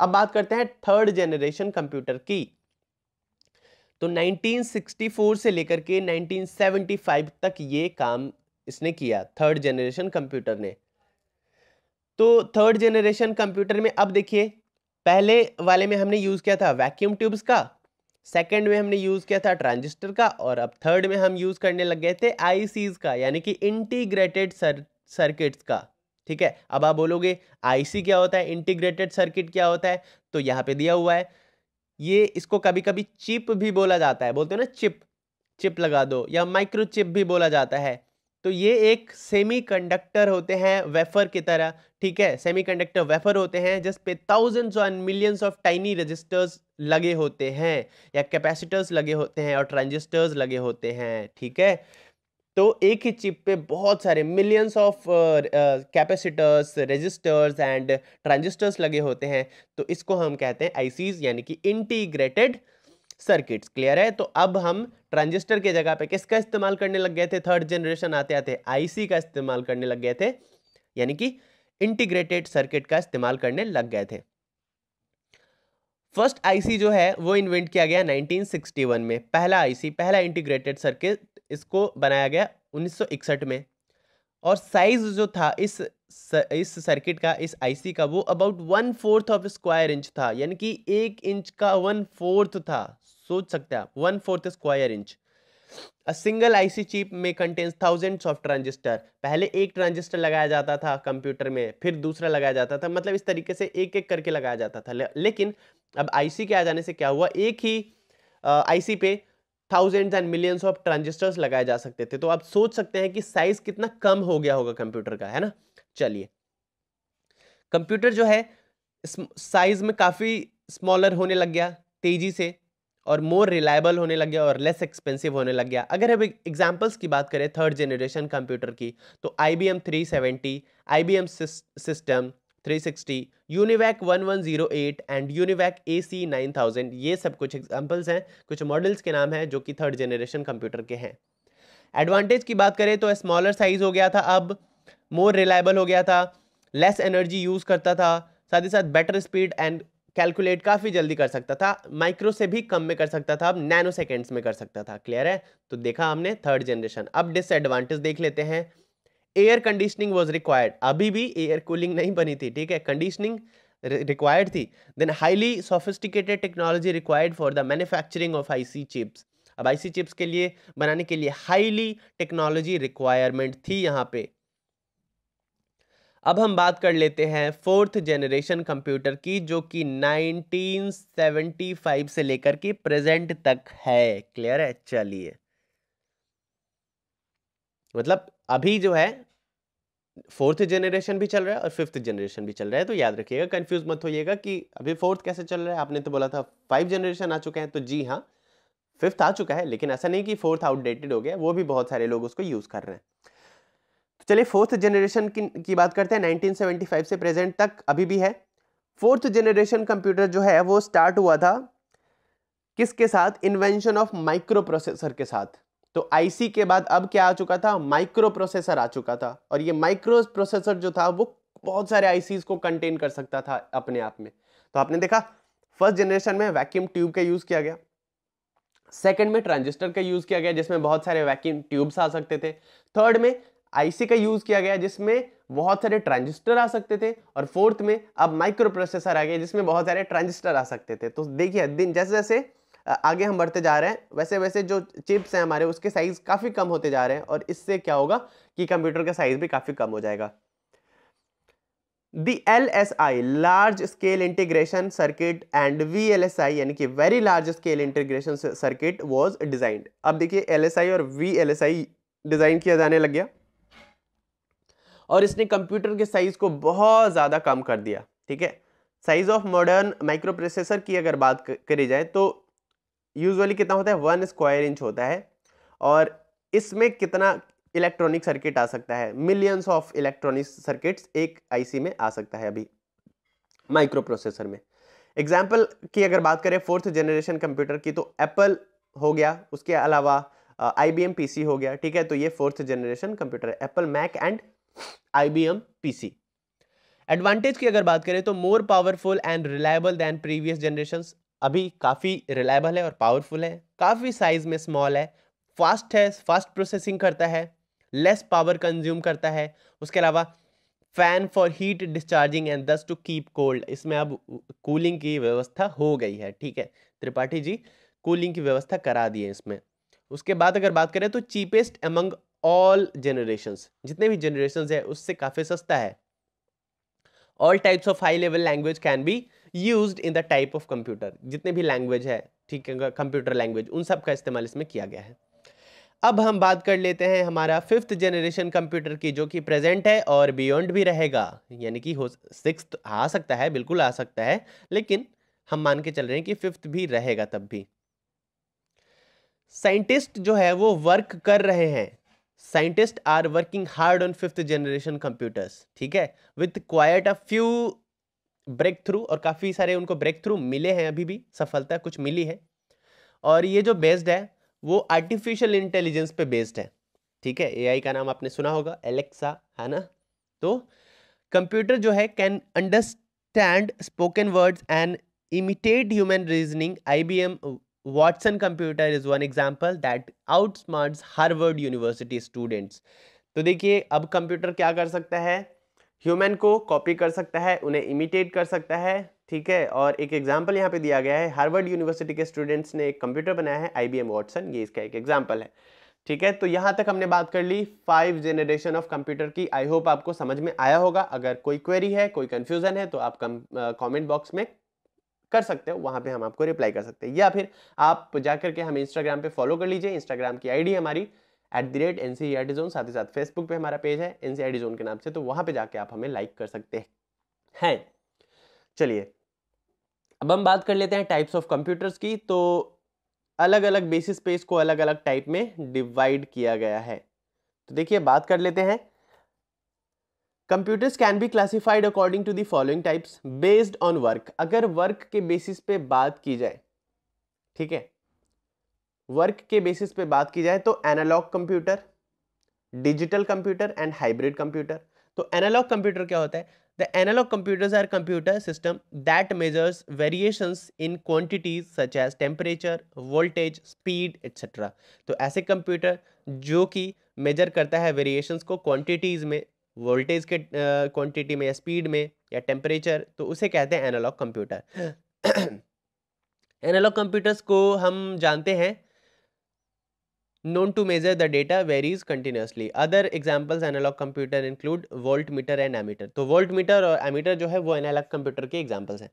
अब बात करते हैं थर्ड जनरेशन कंप्यूटर की। तो 1964 से लेकर के 1975 तक ये काम इसने किया, थर्ड जनरेशन कंप्यूटर ने। तो थर्ड जनरेशन कंप्यूटर में अब देखिए, पहले वाले में हमने यूज़ किया था वैक्यूम ट्यूब्स का, सेकंड में हमने यूज़ किया था ट्रांजिस्टर का, और अब थर्ड में हम यूज़ करने लग गए थे आईसीज का, यानी कि इंटीग्रेटेड सर, सर्किट्स का। ठीक है? अब आप बोलोगे आईसी क्या होता है? इंटीग्रेटेड सर्किट क्या होता है? तो यहाँ पे दिया हुआ है। ये इसको कभी कभी चिप भी बोला जाता है। बोलते हो ना चिप चिप लगा दो या माइक्रो चिप भी बोला जाता है। तो ये एक सेमी कंडक्टर होते हैं वेफर की तरह, ठीक है? सेमी कंडक्टर वेफर होते हैं जिस पे thousands and millions of tiny resistors लगे होते हैं या कैपेसिटर्स लगे होते हैं और ट्रांजिस्टर्स लगे होते हैं, ठीक है? तो एक ही चिप पे बहुत सारे millions of capacitors resistors and transistors लगे होते हैं। तो इसको हम कहते हैं आईसीज यानी कि इंटीग्रेटेड सर्किट्स क्लियर है? तो अब हम ट्रांजिस्टर के जगह पे किसका इस्तेमाल करने लग गए थे? थर्ड जनरेशन आते आते आईसी का इस्तेमाल करने लग गए थे। यानी कि इंटीग्रेटेड सर्किट का इस्तेमाल करने लग गए थे। फ़र्स्ट आईसी जो है, वो इन्वेंट किया गया 1961 में। पहला आईसी, पहला इंटीग्रेटेड सर्किट इसको बनाया गया 1961 में। और साइज़ जो था, इस इस सर्किट का, इस आईसी का, वो about one fourth of square inch था। यानी कि एक इंच का वन फोर्थ था। सोच सकते हैं आप one fourth square inch a single IC chip में कंटेन्स थाउजेंड्स ऑफ़ ट्रांजिस्टर पहले एक ट्रांजिस्टर लगाया जाता था कंप्यूटर में, फिर दूसरा लगाया जाता था। मतलब इस तरीके से एक एक करके लगाया जाता था। लेकिन अब आईसी के आ जाने से क्या हुआ? एक ही आईसी पे thousands and millions of transistors लगाए जा सकते थे। तो आप सोच सकते हैं कि साइज़ कितना कम हो गया होगा कंप्यूटर का, है ना? चलिए। कंप्यूटर जो है साइज़ में काफ़ी स्मॉलर होने लग गया तेज़ी से। और मोर रिलायबल होने लग गया और लेस एक्सपेंसिव होने लग गया। अगर अब एग्जांपल्स की बात करें थर्ड जनरेशन कंप्यूटर की तो I B M three seventy I B M system 360, UNIVAC 1108 and UNIVAC A C nine thousand ये सब कुछ एग्जाम्पल्स हैं। कुछ मॉडल्स के नाम हैं जो कि थर्ड जनरेशन कंप्यूटर के हैं। एडवांटेज की बात करें तो स्मॉलर साइज़ हो गया था अब मोर रिलायबल हो गया था लेस एनर्जी यूज़ करता था साथ ही साथ बेटर स्पीड एंड कैलकुलेट काफ़ी जल्दी कर सकता था, माइक्रो से भी कम में कर सकता था, अब नैनो सेकेंड्स में कर सकता था, क्लियर है? तो देखा हमने थर्ड जनरेशन। अब डिसएडवांटेज देख लेते हैं। एयर कंडीशनिंग वॉज़ रिक्वायर्ड अभी भी एयर कूलिंग नहीं बनी थी, ठीक है? कंडीशनिंग रिक्वायर्ड थी। Then highly sophisticated technology required for the manufacturing of IC chips अब आईसी चिप्स के लिए, बनाने के लिए हाईली टेक्नोलॉजी रिक्वायरमेंट थी यहाँ पे। अब हम बात कर लेते हैं फोर्थ जनरेशन कंप्यूटर की, जो कि 1975 से लेकर के प्रेजेंट तक है। क्लियर है? चलिए। मतलब अभी जो है फोर्थ जनरेशन भी चल रहा है और फिफ्थ जनरेशन भी चल रहा है। तो याद रखिएगा कंफ्यूज मत होइएगा कि अभी फोर्थ कैसे चल रहा है। आपने तो बोला था फाइव जनरेशन आ चुके हैं तो जी हाँ फिफ्थ आ चुका है, लेकिन ऐसा नहीं कि फोर्थ आउटडेटेड हो गया, वो भी बहुत सारे लोग उसको यूज़ कर रहे हैं। चलिए फोर्थ जनरेशन की, की बात करते हैं 1975 से प्रेजेंट तक अभी भी है। फोर्थ जनरेशन कंप्यूटर जो है वो स्टार्ट हुआ था किसके साथ? इन्वेंशन ऑफ़ माइक्रो प्रोसेसर के साथ। तो आईसी के बाद अब क्या आ चुका था? माइक्रो प्रोसेसर आ चुका था। और ये माइक्रो प्रोसेसर जो था वो बहुत सारे आईसीज को कंटेन कर सकता था अपने आप में। तो आपने देखा फ़र्स्ट जनरेशन में वैक्यूम ट्यूब का यूज़ किया गया। सेकेंड में ट्रांजिस्टर का यूज़ किया गया जिसमें बहुत सारे वैक्यूम ट्यूब्स आ सकते थे। थर्ड में आईसी का यूज़ किया गया जिसमें बहुत सारे ट्रांजिस्टर आ सकते थे और फोर्थ में अब माइक्रो प्रोसेसर आ गया जिसमें बहुत सारे ट्रांजिस्टर आ सकते थे। तो देखिए, दिन जैसे जैसे आगे हम बढ़ते जा रहे हैं वैसे वैसे जो चिप्स हैं हमारे, उसके साइज़ काफ़ी कम होते जा रहे हैं और इससे क्या होगा कि कंप्यूटर का साइज़ भी काफ़ी कम हो जाएगा। The L S I, large scale integration circuit and V L S I, यानी कि very large scale integration circuit, was designed. अब देखिए, एल एस आई और V L S I design किया जाने लग गया। और इसने कंप्यूटर के साइज़ को बहुत ज़्यादा कम कर दिया, ठीक है? Size of modern microprocessor की अगर बात करी जाए तो यूजुअली कितना होता है? वन स्क्वायर इंच होता है और इसमें कितना इलेक्ट्रॉनिक सर्किट आ सकता है? मिलियंस ऑफ़ इलेक्ट्रॉनिक सर्किट्स एक आईसी में आ सकता है अभी माइक्रो प्रोसेसर में। एग्ज़ाम्पल की अगर बात करें फोर्थ जनरेशन कंप्यूटर की तो एप्पल हो गया, उसके अलावा I B M P C हो गया, ठीक है? तो ये fourth generation computer Apple, Mac and I B M P C advantage की अगर बात करें तो more powerful and reliable than previous generation अभी काफ़ी रिलायबल है और पावरफुल है। काफ़ी साइज़ में स्मॉल है। फास्ट है फास्ट प्रोसेसिंग करता है। लेस पावर कंज्यूम करता है। उसके अलावा fan for heat discharging and thus to keep cold इसमें अब कूलिंग की व्यवस्था हो गई है, ठीक है? त्रिपाठी जी कूलिंग की व्यवस्था करा दी है इसमें। उसके बाद अगर बात करें तो चीपेस्ट अमंग ऑल जनरेशन जितने भी जनरेशन है, उससे काफ़ी सस्ता है। All types of high level language can be use in the type of computer जितने भी लैंग्वेज है, ठीक है कंप्यूटर लैंग्वेज उन सब का इस्तेमाल इसमें किया गया है। अब हम बात कर लेते हैं हमारा फिफ्थ जनरेशन कंप्यूटर की, जो कि प्रेजेंट है और बियॉन्ड भी रहेगा। यानी कि हो सिक्स आ सकता है, बिल्कुल आ सकता है, लेकिन हम मान के चल रहे हैं कि फिफ्थ भी रहेगा तब भी। साइंटिस्ट जो है, वो वर्क कर रहे हैं। Scientist are working hard on fifth generation computers ठीक है? With quite a few breakthrough और काफ़ी सारे उनको थ्रू मिले हैं अभी भी, सफलता कुछ मिली है। और ये जो बेस्ड है, वो आर्टिफिशियल इंटेलिजेंस पे बेस्ड है, ठीक है? एआई का नाम आपने सुना होगा एलेक्सा है ना? तो कंप्यूटर जो है can understand spoken words and imitate human reasoning I Watson computer is one example that outsmart Harvard University students तो देखिए, अब कंप्यूटर क्या कर सकता है? ह्यूमन को कॉपी कर सकता है, उन्हें इमिटेट कर सकता है, ठीक है? और एक एग्ज़ाम्पल यहाँ पे दिया गया है हार्वर्ड यूनिवर्सिटी के स्टूडेंट्स ने एक कंप्यूटर बनाया है आई बी वॉटसन ये इसका एक एग्ज़ाम्पल है, ठीक है? तो यहाँ तक हमने बात कर ली फाइव जेनरेशन ऑफ़ कंप्यूटर की। आई होप आपको समझ में आया होगा। अगर कोई क्वेरी है, कोई कन्फ्यूज़न है तो आप कमेंट बॉक्स में कर सकते हो, वहाँ पे हम आपको रिप्लाई कर सकते हैं। या फिर आप जाकर के हमें इंस्टाग्राम पे फॉलो कर लीजिए। इंस्टाग्राम की आईडी हमारी at the rate N C zone साथ ही साथ फेसबुक पे हमारा पेज है एन सी जोन के नाम से तो वहाँ पे जाके आप हमें लाइक कर सकते हैं। चलिए, अब हम बात कर लेते हैं टाइप्स ऑफ़ कंप्यूटर्स की तो अलग अलग बेसिस पे इसको अलग अलग टाइप में डिवाइड किया गया है। तो देखिए, बात कर लेते हैं computers can be classified according to the following types based on work अगर वर्क के बेसिस पे बात की जाए ठीक है? वर्क के बेसिस पे बात की जाए तो analog computer digital computer and hybrid computer तो एनालॉग कंप्यूटर क्या होता है? The analog computers are computer system that measures variations in quantities such as temperature, voltage, speed, etc. तो ऐसे कंप्यूटर जो कि मेजर करता है वेरिएशंस को क्वांटिटीज़ में वोल्टेज के क्वांटिटी में या स्पीड में या टेम्परेचर तो उसे कहते हैं एनालॉग कंप्यूटर एनालॉग कंप्यूटर्स को हम जानते हैं, known to measure the data varies continuously. Other examples analog computer include voltmeter and ammeter. तो voltmeter और ammeter जो है वो एनालॉग कंप्यूटर के एग्जांपल्स हैं.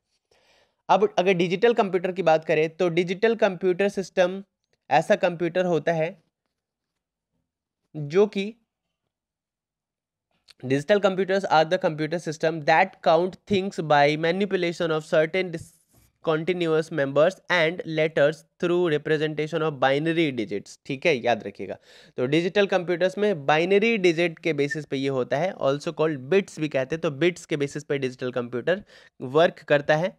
अब अगर डिजिटल कंप्यूटर की बात करें तो डिजिटल कंप्यूटर सिस्टम ऐसा कंप्यूटर होता है, जो कि digital computers are the computer system that count things by manipulation of certain continuous members and letters through representation of binary digits ठीक है? याद रखिएगा। तो डिजिटल कंप्यूटर्स में बाइनरी डिजिट के बेसिस पे ये होता है। ऑल्सो कॉल्ड बिट्स भी कहते हैं। तो बिट्स के बेसिस पे डिजिटल कंप्यूटर वर्क करता है।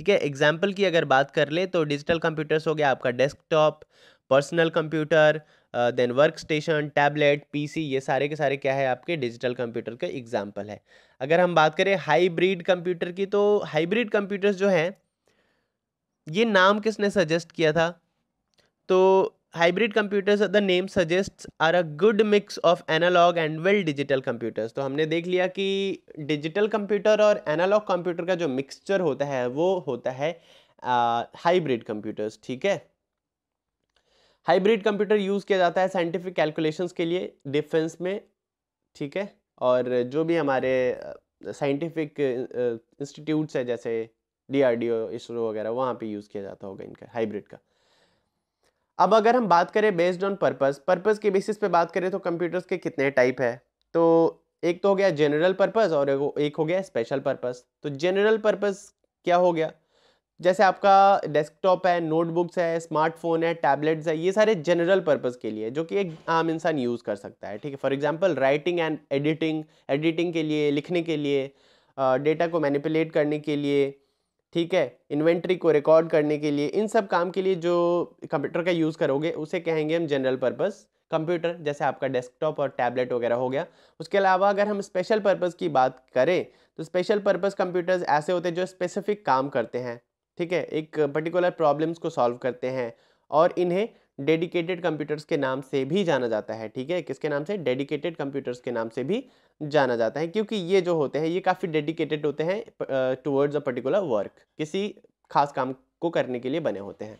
ठीक है? एग्ज़ाम्पल की अगर बात कर ले तो डिजिटल कंप्यूटर्स हो गया आपका desktop personal computer then work station tablet, PC, ये सारे के सारे क्या है आपके डिजिटल कंप्यूटर का एग्ज़ाम्पल है। अगर हम बात करें हाईब्रिड कंप्यूटर की तो हाईब्रिड कंप्यूटर्स जो हैं, ये नाम किसने सजेस्ट किया था? तो hybrid computers the name suggest are a good mix of analog and well digital computers. तो हमने देख लिया कि डिजिटल कंप्यूटर और एनालॉग कंप्यूटर का जो मिक्सचर होता है, वो होता है हाइब्रिड कंप्यूटर्स, ठीक है? हाइब्रिड कंप्यूटर यूज़ किया जाता है साइंटिफिक कैलकुलेशंस के लिए, डिफेंस में, ठीक है? और जो भी हमारे साइंटिफिक इंस्टीट्यूट्स है, जैसे डीआरडीओ इसरो वगैरह, वहाँ पे यूज़ किया जाता होगा इनका, हाइब्रिड का। अब अगर हम बात करें बेस्ड ऑन पर्पस पर्पस के बेसिस पे बात करें तो कंप्यूटर्स के कितने टाइप है? तो एक तो हो गया जनरल पर्पस और एक हो गया स्पेशल पर्पस तो जनरल पर्पस क्या हो गया? जैसे आपका डेस्कटॉप है नोटबुक्स है स्मार्टफ़ोन है टैबलेट्स है, ये सारे जनरल पर्पस के लिए, जो कि एक आम इंसान यूज़ कर सकता है, ठीक है? For example writing and editing editing के लिए, लिखने के लिए डेटा को मैनिपुलेट करने के लिए, ठीक है? इन्वेंट्री को रिकॉर्ड करने के लिए, इन सब काम के लिए जो कंप्यूटर का यूज़ करोगे, उसे कहेंगे हम जनरल पर्पस कंप्यूटर जैसे आपका डेस्कटॉप और टैबलेट वगैरह हो गया। उसके अलावा अगर हम स्पेशल पर्पज़ की बात करें तो स्पेशल पर्पज़ कंप्यूटर्स ऐसे होते हैं जो स्पेसिफिक काम करते हैं। ठीक है, एक पर्टिकुलर प्रॉब्लम्स को सॉल्व करते हैं और इन्हें डेडिकेटेड कंप्यूटर्स के नाम से भी जाना जाता है, ठीक है? किसके नाम से? डेडिकेटेड कंप्यूटर्स के नाम से भी जाना जाता है, क्योंकि ये जो होते हैं, ये काफ़ी डेडिकेटेड होते हैं टूवर्ड्स अ पर्टिकुलर वर्क किसी खास काम को करने के लिए बने होते हैं।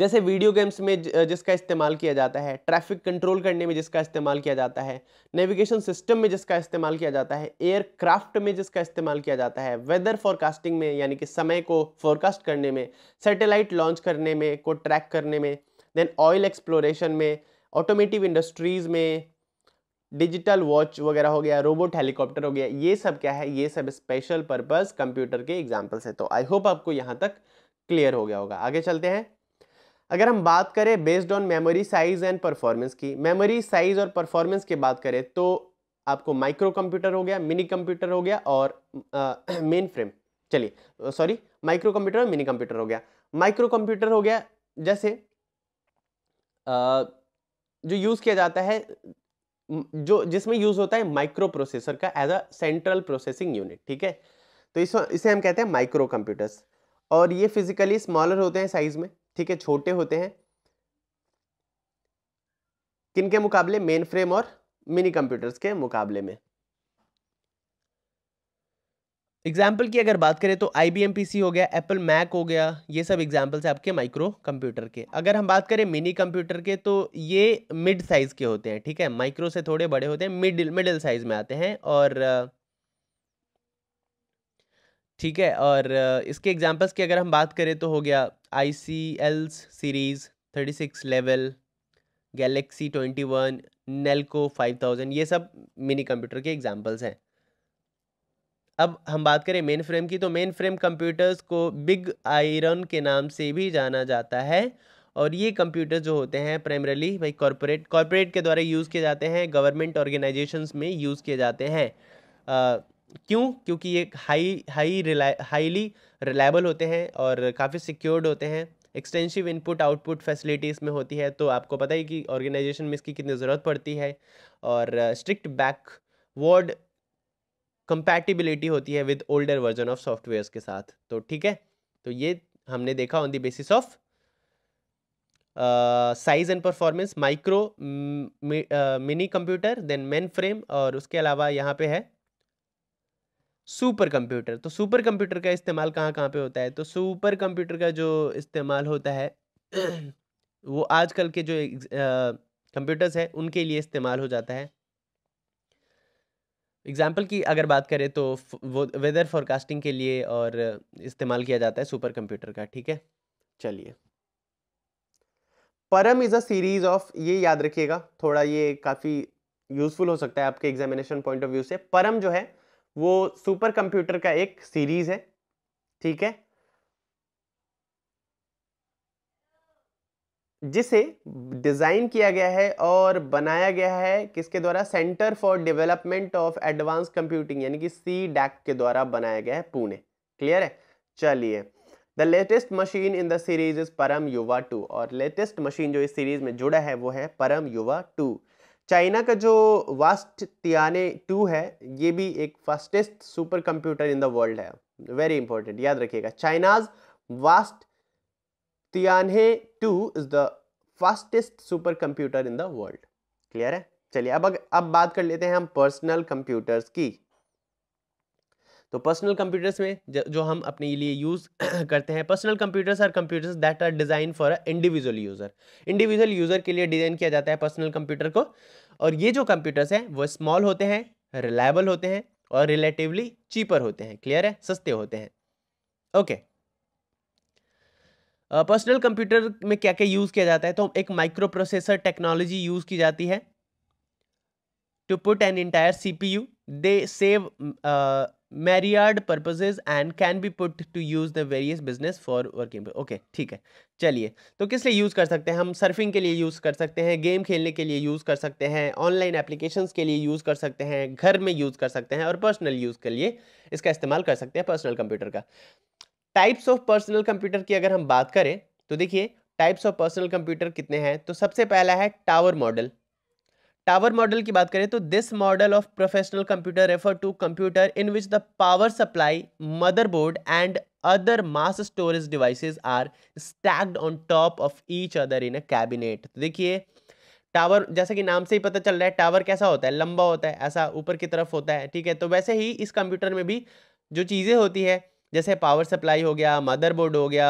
जैसे वीडियो गेम्स में जिसका इस्तेमाल किया जाता है, ट्रैफ़िक कंट्रोल करने में जिसका इस्तेमाल किया जाता है, नेविगेशन सिस्टम में जिसका इस्तेमाल किया जाता है, एयरक्राफ्ट में जिसका इस्तेमाल किया जाता है, वेदर फोरकास्टिंग में, यानी कि समय को फोरकास्ट करने में, सैटेलाइट लॉन्च करने में, को ट्रैक करने में, देन ऑयल एक्सप्लोरेशन में, ऑटोमेटिव इंडस्ट्रीज़ में, डिजिटल वॉच वगैरह हो गया, रोबोट हेलीकॉप्टर हो गया, ये सब क्या है? ये सब स्पेशल पर्पज़ कंप्यूटर के एग्जाम्पल्स है। तो आई होप आपको यहाँ तक क्लियर हो गया होगा। आगे चलते हैं। अगर हम बात करें based on memory size and performance की मेमोरी साइज़ और परफॉर्मेंस की बात करें तो आपको माइक्रो कंप्यूटर हो गया मिनी कंप्यूटर हो गया और मेन फ्रेम चलिए सॉरी माइक्रो कंप्यूटर और मिनी कंप्यूटर हो गया। माइक्रो कंप्यूटर हो गया जैसे आ, जो यूज़ किया जाता है जो जिसमें यूज़ होता है माइक्रो प्रोसेसर का as a central processing unit ठीक है? तो इस इसे हम कहते हैं माइक्रो कंप्यूटर्स और ये फिजिकली स्मॉलर होते हैं साइज़ में। ठीक है, छोटे होते हैं। किन के मुकाबले? मेन फ्रेम और मिनी कंप्यूटर्स के मुकाबले में। एग्ज़ाम्पल की अगर बात करें तो I B M P C हो गया एप्पल मैक हो गया, ये सब एग्जाम्पल्स आपके माइक्रो कंप्यूटर के। अगर हम बात करें मिनी कंप्यूटर के तो ये मिड साइज़ के होते हैं, ठीक है? माइक्रो से थोड़े बड़े होते हैं मिडिल मिडिल साइज़ में आते हैं और ठीक है, और इसके एग्जाम्पल्स की अगर हम बात करें तो हो गया I C L's series thirty six level Galaxy twenty one Nelco five thousand ये सब मिनी कंप्यूटर के एग्जाम्पल्स हैं। अब हम बात करें मेन फ्रेम की तो मेन फ्रेम कंप्यूटर्स को बिग आयरन के नाम से भी जाना जाता है, और ये कंप्यूटर जो होते हैं प्राइमरली भाई कॉरपोरेट कॉरपोरेट के द्वारा यूज़ किए जाते हैं गवर्नमेंट ऑर्गेनाइजेशंस में यूज़ किए जाते हैं। क्यों? क्योंकि ये हाई हाई हाईली रिलायबल होते हैं और काफ़ी सिक्योर्ड होते हैं। एक्सटेंसिव इनपुट आउटपुट फैसिलिटी इसमें होती है तो आपको पता ही कि ऑर्गेनाइजेशन में इसकी कितनी ज़रूरत पड़ती है। और स्ट्रिक्ट बैकवर्ड कंपैटिबिलिटी होती है with older version of softwares के साथ। तो ठीक है? तो ये हमने देखा on the basis of size and performance micro mini computer then mainframe और उसके अलावा यहाँ पे है सुपर कंप्यूटर तो सुपर कंप्यूटर का इस्तेमाल कहाँ कहाँ पे होता है? तो सुपर कंप्यूटर का जो इस्तेमाल होता है, वो आजकल के जो कंप्यूटर्स हैं, उनके लिए इस्तेमाल हो जाता है। एग्ज़ाम्पल की अगर बात करें तो वो वेदर फोरकास्टिंग के लिए और इस्तेमाल किया जाता है सुपर कंप्यूटर का, ठीक है? चलिए। परम इज़ अ सीरीज़ ऑफ़ ये याद रखिएगा, थोड़ा ये काफ़ी यूज़फुल हो सकता है आपके एग्जामिनेशन पॉइंट ऑफ़ व्यू से। परम जो है वो सुपर कंप्यूटर का एक सीरीज़ है, ठीक है? जिसे डिज़ाइन किया गया है और बनाया गया है किसके द्वारा? Centre for development of advance computing, यानी कि सी डैक के द्वारा बनाया गया है पुणे। क्लियर है? चलिए। The latest machine in the series is Param Yuva two, और लेटेस्ट मशीन जो इस सीरीज़ में जुड़ा है वो है परम युवा टू। चाइना का जो वास्ट तियाने टू है, ये भी एक fastest supercomputer in the world है। वेरी इंपॉर्टेंट याद रखिएगा। China's vast Tianhe two is the fastest supercomputer in the world clear है? चलिए, अब अब बात कर लेते हैं हम पर्सनल कंप्यूटर्स की। तो पर्सनल कंप्यूटर्स में जो हम अपने लिए यूज़ करते हैं personal computers are computers that are design for a individual user individual user के लिए डिज़ाइन किया जाता है पर्सनल कंप्यूटर को, और ये जो कंप्यूटर्स हैं, वो स्मॉल होते हैं रिलायबल होते हैं, और रिलेटिवली चीपर होते हैं क्लियर है? सस्ते होते हैं। ओके पर्सनल कंप्यूटर में क्या क्या यूज़ किया जाता है? तो एक माइक्रो प्रोसेसर टेक्नोलॉजी यूज़ की जाती है। To put an entire C P U they save myriad purposes and can be put to use the various business for working okay ठीक है, चलिए। तो किस लिए यूज़ कर सकते हैं? हम सर्फिंग के लिए यूज़ कर सकते हैं गेम खेलने के लिए यूज़ कर सकते हैं ऑनलाइन एप्लीकेशंस के लिए यूज़ कर सकते हैं, घर में यूज़ कर सकते हैं और पर्सनल यूज़ के लिए इसका इस्तेमाल कर सकते हैं पर्सनल कंप्यूटर का। टाइप्स ऑफ़ पर्सनल कंप्यूटर की अगर हम बात करें तो देखिए टाइप्स ऑफ़ पर्सनल कंप्यूटर कितने हैं? तो सबसे पहला है टावर मॉडल टावर मॉडल की बात करें तो this model of professional computer refer to computer in which the power supply motherboard and other mass storage devices are stacked on top of each other in a cabinet देखिए tower जैसे कि नाम से ही पता चल रहा है टावर कैसा होता है? लंबा होता है, ऐसा ऊपर की तरफ़ होता है, ठीक है? तो वैसे ही इस कंप्यूटर में भी जो चीज़ें होती है जैसे पावर सप्लाई हो गया मदरबोर्ड हो गया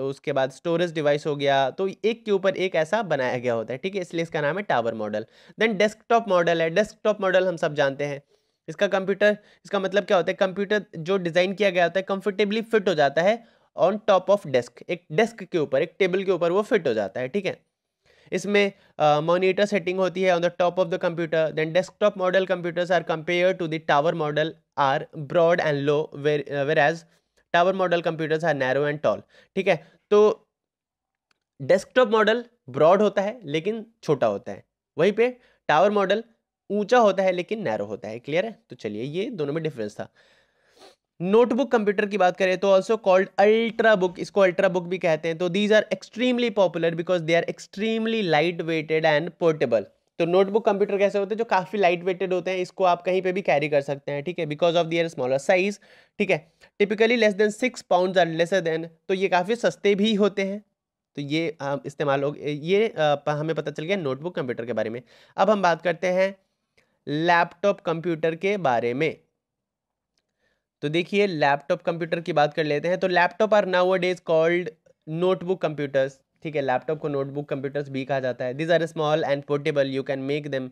उसके बाद स्टोरेज डिवाइस हो गया तो एक के ऊपर एक ऐसा बनाया गया होता है, ठीक है? इसलिए इसका नाम है tower model then desktop model है। डेस्कटॉप मॉडल हम सब जानते हैं। इसका कंप्यूटर इसका मतलब क्या होता है? कंप्यूटर जो डिज़ाइन किया गया होता है कंफर्टेबली फिट हो जाता है ऑन टॉप ऑफ़ डेस्क एक डेस्क के ऊपर, एक टेबल के ऊपर वो फिट हो जाता है, ठीक है? इसमें मॉनिटर सेटिंग होती है on the top of the computer then desktop model computers are compare to the tower model are broad and low whereas tower model computers are narrow and tall ठीक है? तो डेस्कटॉप मॉडल ब्रॉड होता है, लेकिन छोटा होता है। वहीं पे टावर मॉडल ऊँचा होता है, लेकिन नैरो होता है। क्लियर है? तो चलिए, ये दोनों में डिफरेंस था। नोटबुक कंप्यूटर की बात करें तो ऑल्सो कॉल्ड अल्ट्रा बुक इसको अल्ट्रा बुक भी कहते हैं। तो these are extremely popular because they are extremely light weighted and portable तो नोटबुक कंप्यूटर कैसे होते हैं? जो काफ़ी लाइट वेटेड होते हैं, इसको आप कहीं पे भी कैरी कर सकते हैं, ठीक है? Because of their smaller size ठीक है? Typically less than six pound or lesser than तो ये काफ़ी सस्ते भी होते हैं। तो ये इस्तेमाल हो, ये हमें पता चल गया नोटबुक कंप्यूटर के बारे में। अब हम बात करते हैं लैपटॉप कंप्यूटर के बारे में। तो देखिए लैपटॉप कंप्यूटर की बात कर लेते हैं तो laptop are nowadays called notebook computers ठीक है? लैपटॉप को नोटबुक कंप्यूटर्स भी कहा जाता है। These are small and portable you can make them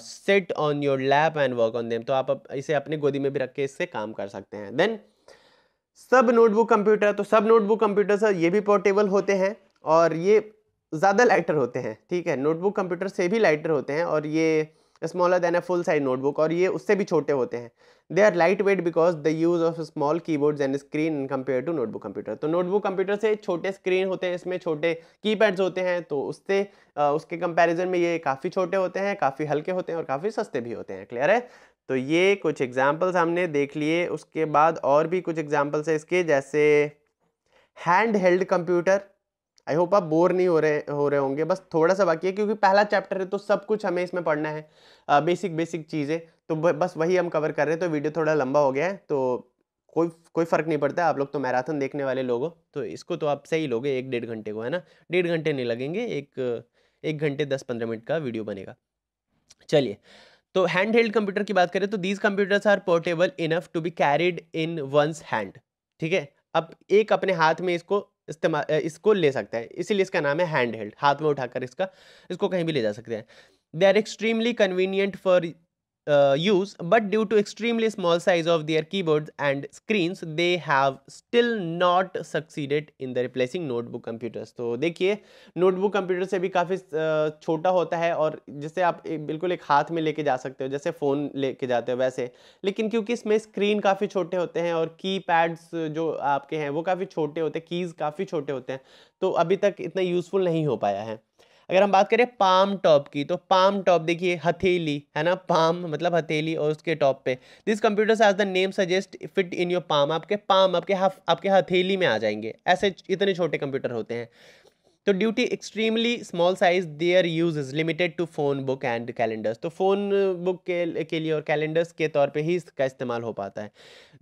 set on your lap and work on them तो आप इसे अपने गोदी में भी रख के इससे काम कर सकते हैं। देन सब नोटबुक कंप्यूटर तो सब नोटबुक कंप्यूटर ये भी पोर्टेबल होते हैं और ये ज़्यादा लाइटर होते हैं, ठीक है? नोटबुक कंप्यूटर से भी लाइटर होते हैं और ये smaller than a full size notebook और ये उससे भी छोटे होते हैं। They are light weight because the use of small keyboard and screen in compare to notebook computer तो नोटबुक कंप्यूटर से छोटे स्क्रीन होते हैं, इसमें छोटे की होते हैं तो उससे उसके कंपेरिजन में ये काफ़ी छोटे होते हैं, काफ़ी हल्के होते हैं और काफ़ी सस्ते भी होते हैं। क्लियर है? तो ये कुछ एग्जाम्पल्स हमने देख लिए। उसके बाद और भी कुछ एग्जाम्पल्स है इसके, जैसे hand held computer I hope आप बोर नहीं हो रहे हो रहे होंगे। बस थोड़ा सा बाकी है, क्योंकि पहला चैप्टर है तो सब कुछ हमें इसमें पढ़ना है। बेसिक बेसिक चीज़ें तो बस वही हम कवर कर रहे हैं तो वीडियो थोड़ा लंबा हो गया है तो कोई कोई फ़र्क नहीं पड़ता। आप लोग तो मैराथन देखने वाले लोग हो तो इसको तो आप सही लोगे, एक डेढ़ घंटे को, है ना? डेढ़ घंटे नहीं लगेंगे, एक एक घंटे दस पंद्रह मिनट का वीडियो बनेगा। चलिए तो हैंड हेल्ड कंप्यूटर की बात करें तो these computers are portable enough to be carried in one's hand ठीक है? अब एक अपने हाथ में इसको इस्तेमाल इसको ले सकते हैं। इसीलिए इसका नाम है हैंड हेल्ड हाथ में उठाकर इसका, इसको कहीं भी ले जा सकते हैं। They are extremely convenient for uh, use but due to extremely small size of their keyboards and screens they have still not succeeded in the replacing notebook computers. तो देखिए नोटबुक कंप्यूटर से भी काफ़ी छोटा होता है और जिसे आप बिल्कुल एक हाथ में लेके जा सकते हो जैसे फ़ोन लेके जाते हो वैसे। लेकिन क्योंकि इसमें स्क्रीन काफ़ी छोटे होते हैं और की पैड्स जो आपके हैं वो काफ़ी छोटे होते हैं कीज़ काफ़ी छोटे होते हैं तो अभी तक इतना यूज़फुल नहीं हो पाया है। अगर हम बात करें पाम टॉप की तो पाम टॉप देखिए हथेली है ना? पाम मतलब हथेली और उसके टॉप पे। This computer as the name suggest fit in your palm आपके पाम आपके हफ, आपके हथेली में आ जाएँगे। ऐसे इतने छोटे कंप्यूटर होते हैं। तो due to extremely small size their use is limited to phone book and calendars तो फ़ोन बुक के, के लिए और कैलेंडर्स के तौर पे ही इसका इस्तेमाल हो पाता है।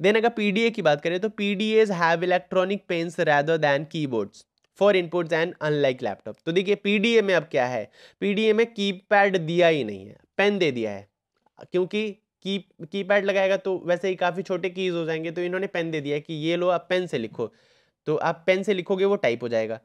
देन अगर पीडीए की बात करें तो P D As have electronic pens rather than keyboards for inputs and unlike laptop. तो देखिए पीडीए में अब क्या है? पीडीए में कीपैड दिया ही नहीं है, पेन दे दिया है। क्योंकि की कीपैड लगाएगा तो वैसे ही काफ़ी छोटे कीज हो जाएँगे तो इन्होंने पेन दे दिया है कि ये लो, आप पेन से लिखो। तो आप पेन से लिखोगे, वो टाइप हो जाएगा।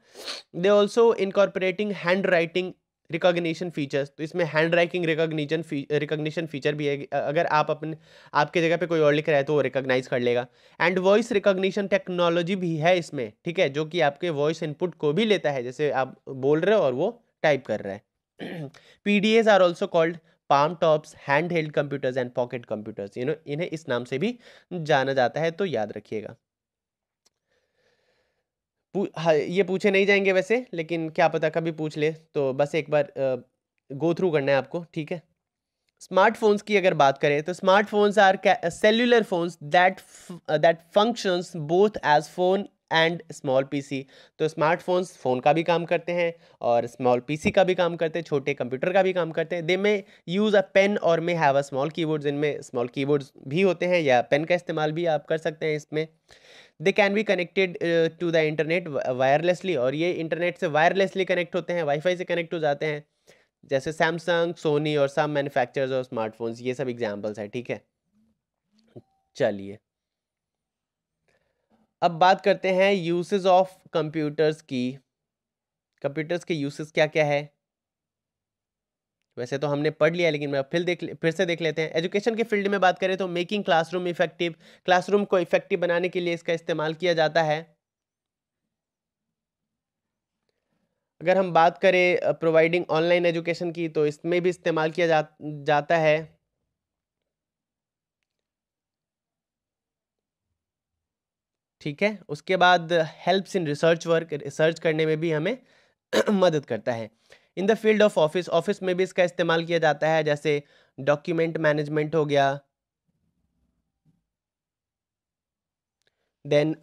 They also incorporating handwriting recognition features तो इसमें handwriting recognition recognition feature भी है। अगर आप अपने, आपके जगह पे कोई और लिख रहा है तो वो रिकॉग्नाइज कर लेगा। एंड वॉइस रिकॉग्निशन टेक्नोलॉजी भी है इसमें, ठीक है? जो कि आपके वॉइस इनपुट को भी लेता है, जैसे आप बोल रहे हो और वो टाइप कर रहा है। P D As are also called palmtops handheld computers and pocket computers you know इन्हें इस नाम से भी जाना जाता है तो याद रखिएगा। ये पूछे नहीं जाएँगे वैसे, लेकिन क्या पता कभी पूछ ले तो बस एक बार गो थ्रू करना है आपको, ठीक है? स्मार्टफोन्स की अगर बात करें तो smartphones are cellular phones that that functions both as phone and small PC तो स्मार्टफोन्स फ़ोन का भी काम करते हैं और स्मॉल पीसी का भी काम करते हैं, छोटे कंप्यूटर का भी काम करते हैं। दे में यूज़ अ पेन और may have a small keyboards इनमें स्मॉल कीबोर्ड्स भी होते हैं या पेन का इस्तेमाल भी आप कर सकते हैं इसमें। They can be connected to the internet wirelessly और ये इंटरनेट से वायरलेसली कनेक्ट होते हैं वाईफाई से कनेक्ट हो जाते हैं। जैसे सैमसंग सोनी और सब मैन्युफैक्चरर्स और स्मार्टफोन्स ये सब एग्जाम्पल्स हैं, ठीक है? चलिए। अब बात करते हैं यूसेज ऑफ़ कंप्यूटर्स की। कंप्यूटर्स के यूसेज क्या क्या है? वैसे तो हमने पढ़ लिया लेकिन मैं फिर देख फिर से देख लेते हैं। एजुकेशन के फ़ील्ड में बात करें तो मेकिंग क्लासरूम इफ़ेक्टिव क्लासरूम को इफ़ेक्टिव बनाने के लिए इसका इस्तेमाल किया जाता है। अगर हम बात करें प्रोवाइडिंग ऑनलाइन एजुकेशन की तो इसमें भी इस्तेमाल किया जा, जाता है। ठीक है? उसके बाद helps in research work research करने में भी हमें मदद करता है। In the field of office office में भी इसका इस्तेमाल किया जाता है, जैसे डॉक्यूमेंट मैनेजमेंट हो गया। Then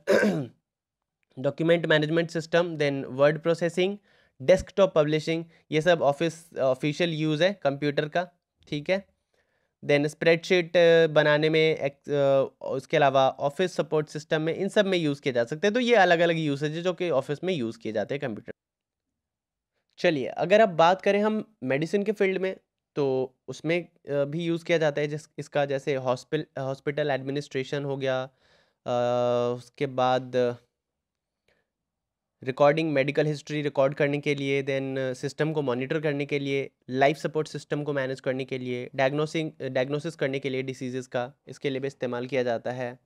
document management system then word processing desktop publishing ये सब ऑफ़िस ऑफिशियल यूज़ है कंप्यूटर का, ठीक है? देन स्प्रेडशीट बनाने में उसके अलावा ऑफ़िस सपोर्ट सिस्टम में इन सब में यूज़ किए जा सकते हैं। तो ये अलग अलग यूसेज है जो कि ऑफ़िस में यूज़ किए जाते हैं कंप्यूटर। चलिए अगर अब बात करें हम मेडिसिन के फ़ील्ड में तो उसमें भी यूज़ किया जाता है जिस इसका जैसे हॉस्पिटल हॉस्पिटल एडमिनिस्ट्रेशन हो गया आ, उसके बाद रिकॉर्डिंग मेडिकल हिस्ट्री रिकॉर्ड करने के लिए देन सिस्टम को मॉनिटर करने के लिए लाइफ सपोर्ट सिस्टम को मैनेज करने के लिए डायग्नोसिंग डायग्नोसिस करने के लिए डिसीज़ का, इसके लिए भी इस्तेमाल किया जाता है।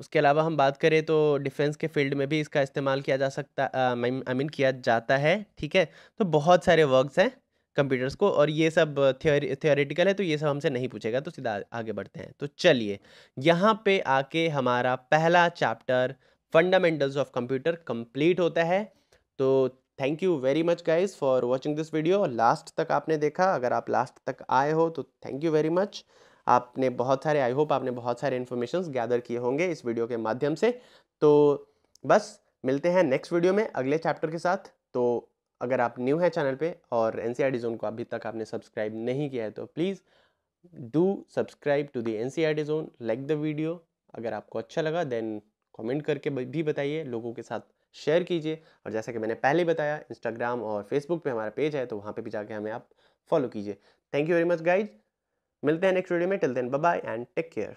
उसके अलावा हम बात करें तो डिफेंस के फ़ील्ड में भी इसका इस्तेमाल किया जा सकता आई मीन किया जाता है, ठीक है? तो बहुत सारे वर्क्स हैं। कंप्यूटर्स को और ये सब थियोरेटिकल है तो ये सब हमसे नहीं पूछेगा तो सीधा आगे बढ़ते हैं। तो चलिए, यहाँ पे आके हमारा पहला chapter fundamentals of computer complete होता है। तो thank you very much guys for watching this video last तक आपने देखा, अगर आप लास्ट तक आए हो तो थैंक यू वेरी मच आपने बहुत सारे आई होप आपने बहुत सारे इन्फॉर्मेशन गैदर किए होंगे इस वीडियो के माध्यम से। तो बस, मिलते हैं नेक्स्ट वीडियो में अगले चैप्टर के साथ। तो अगर आप न्यू है चैनल पे और एन सी जोन को अभी तक आपने सब्सक्राइब नहीं किया है तो please do subscribe to the N C zone like the video अगर आपको अच्छा लगा देन कमेंट करके भी बताइए, लोगों के साथ शेयर कीजिए। और जैसा कि मैंने पहले बताया इंस्टाग्राम और फेसबुक पे हमारा पेज है तो वहाँ पे भी जाके हमें आप फॉलो कीजिए। Thank you very much guys मिलते हैं नेक्स्ट वीडियो में. Till then bye and take care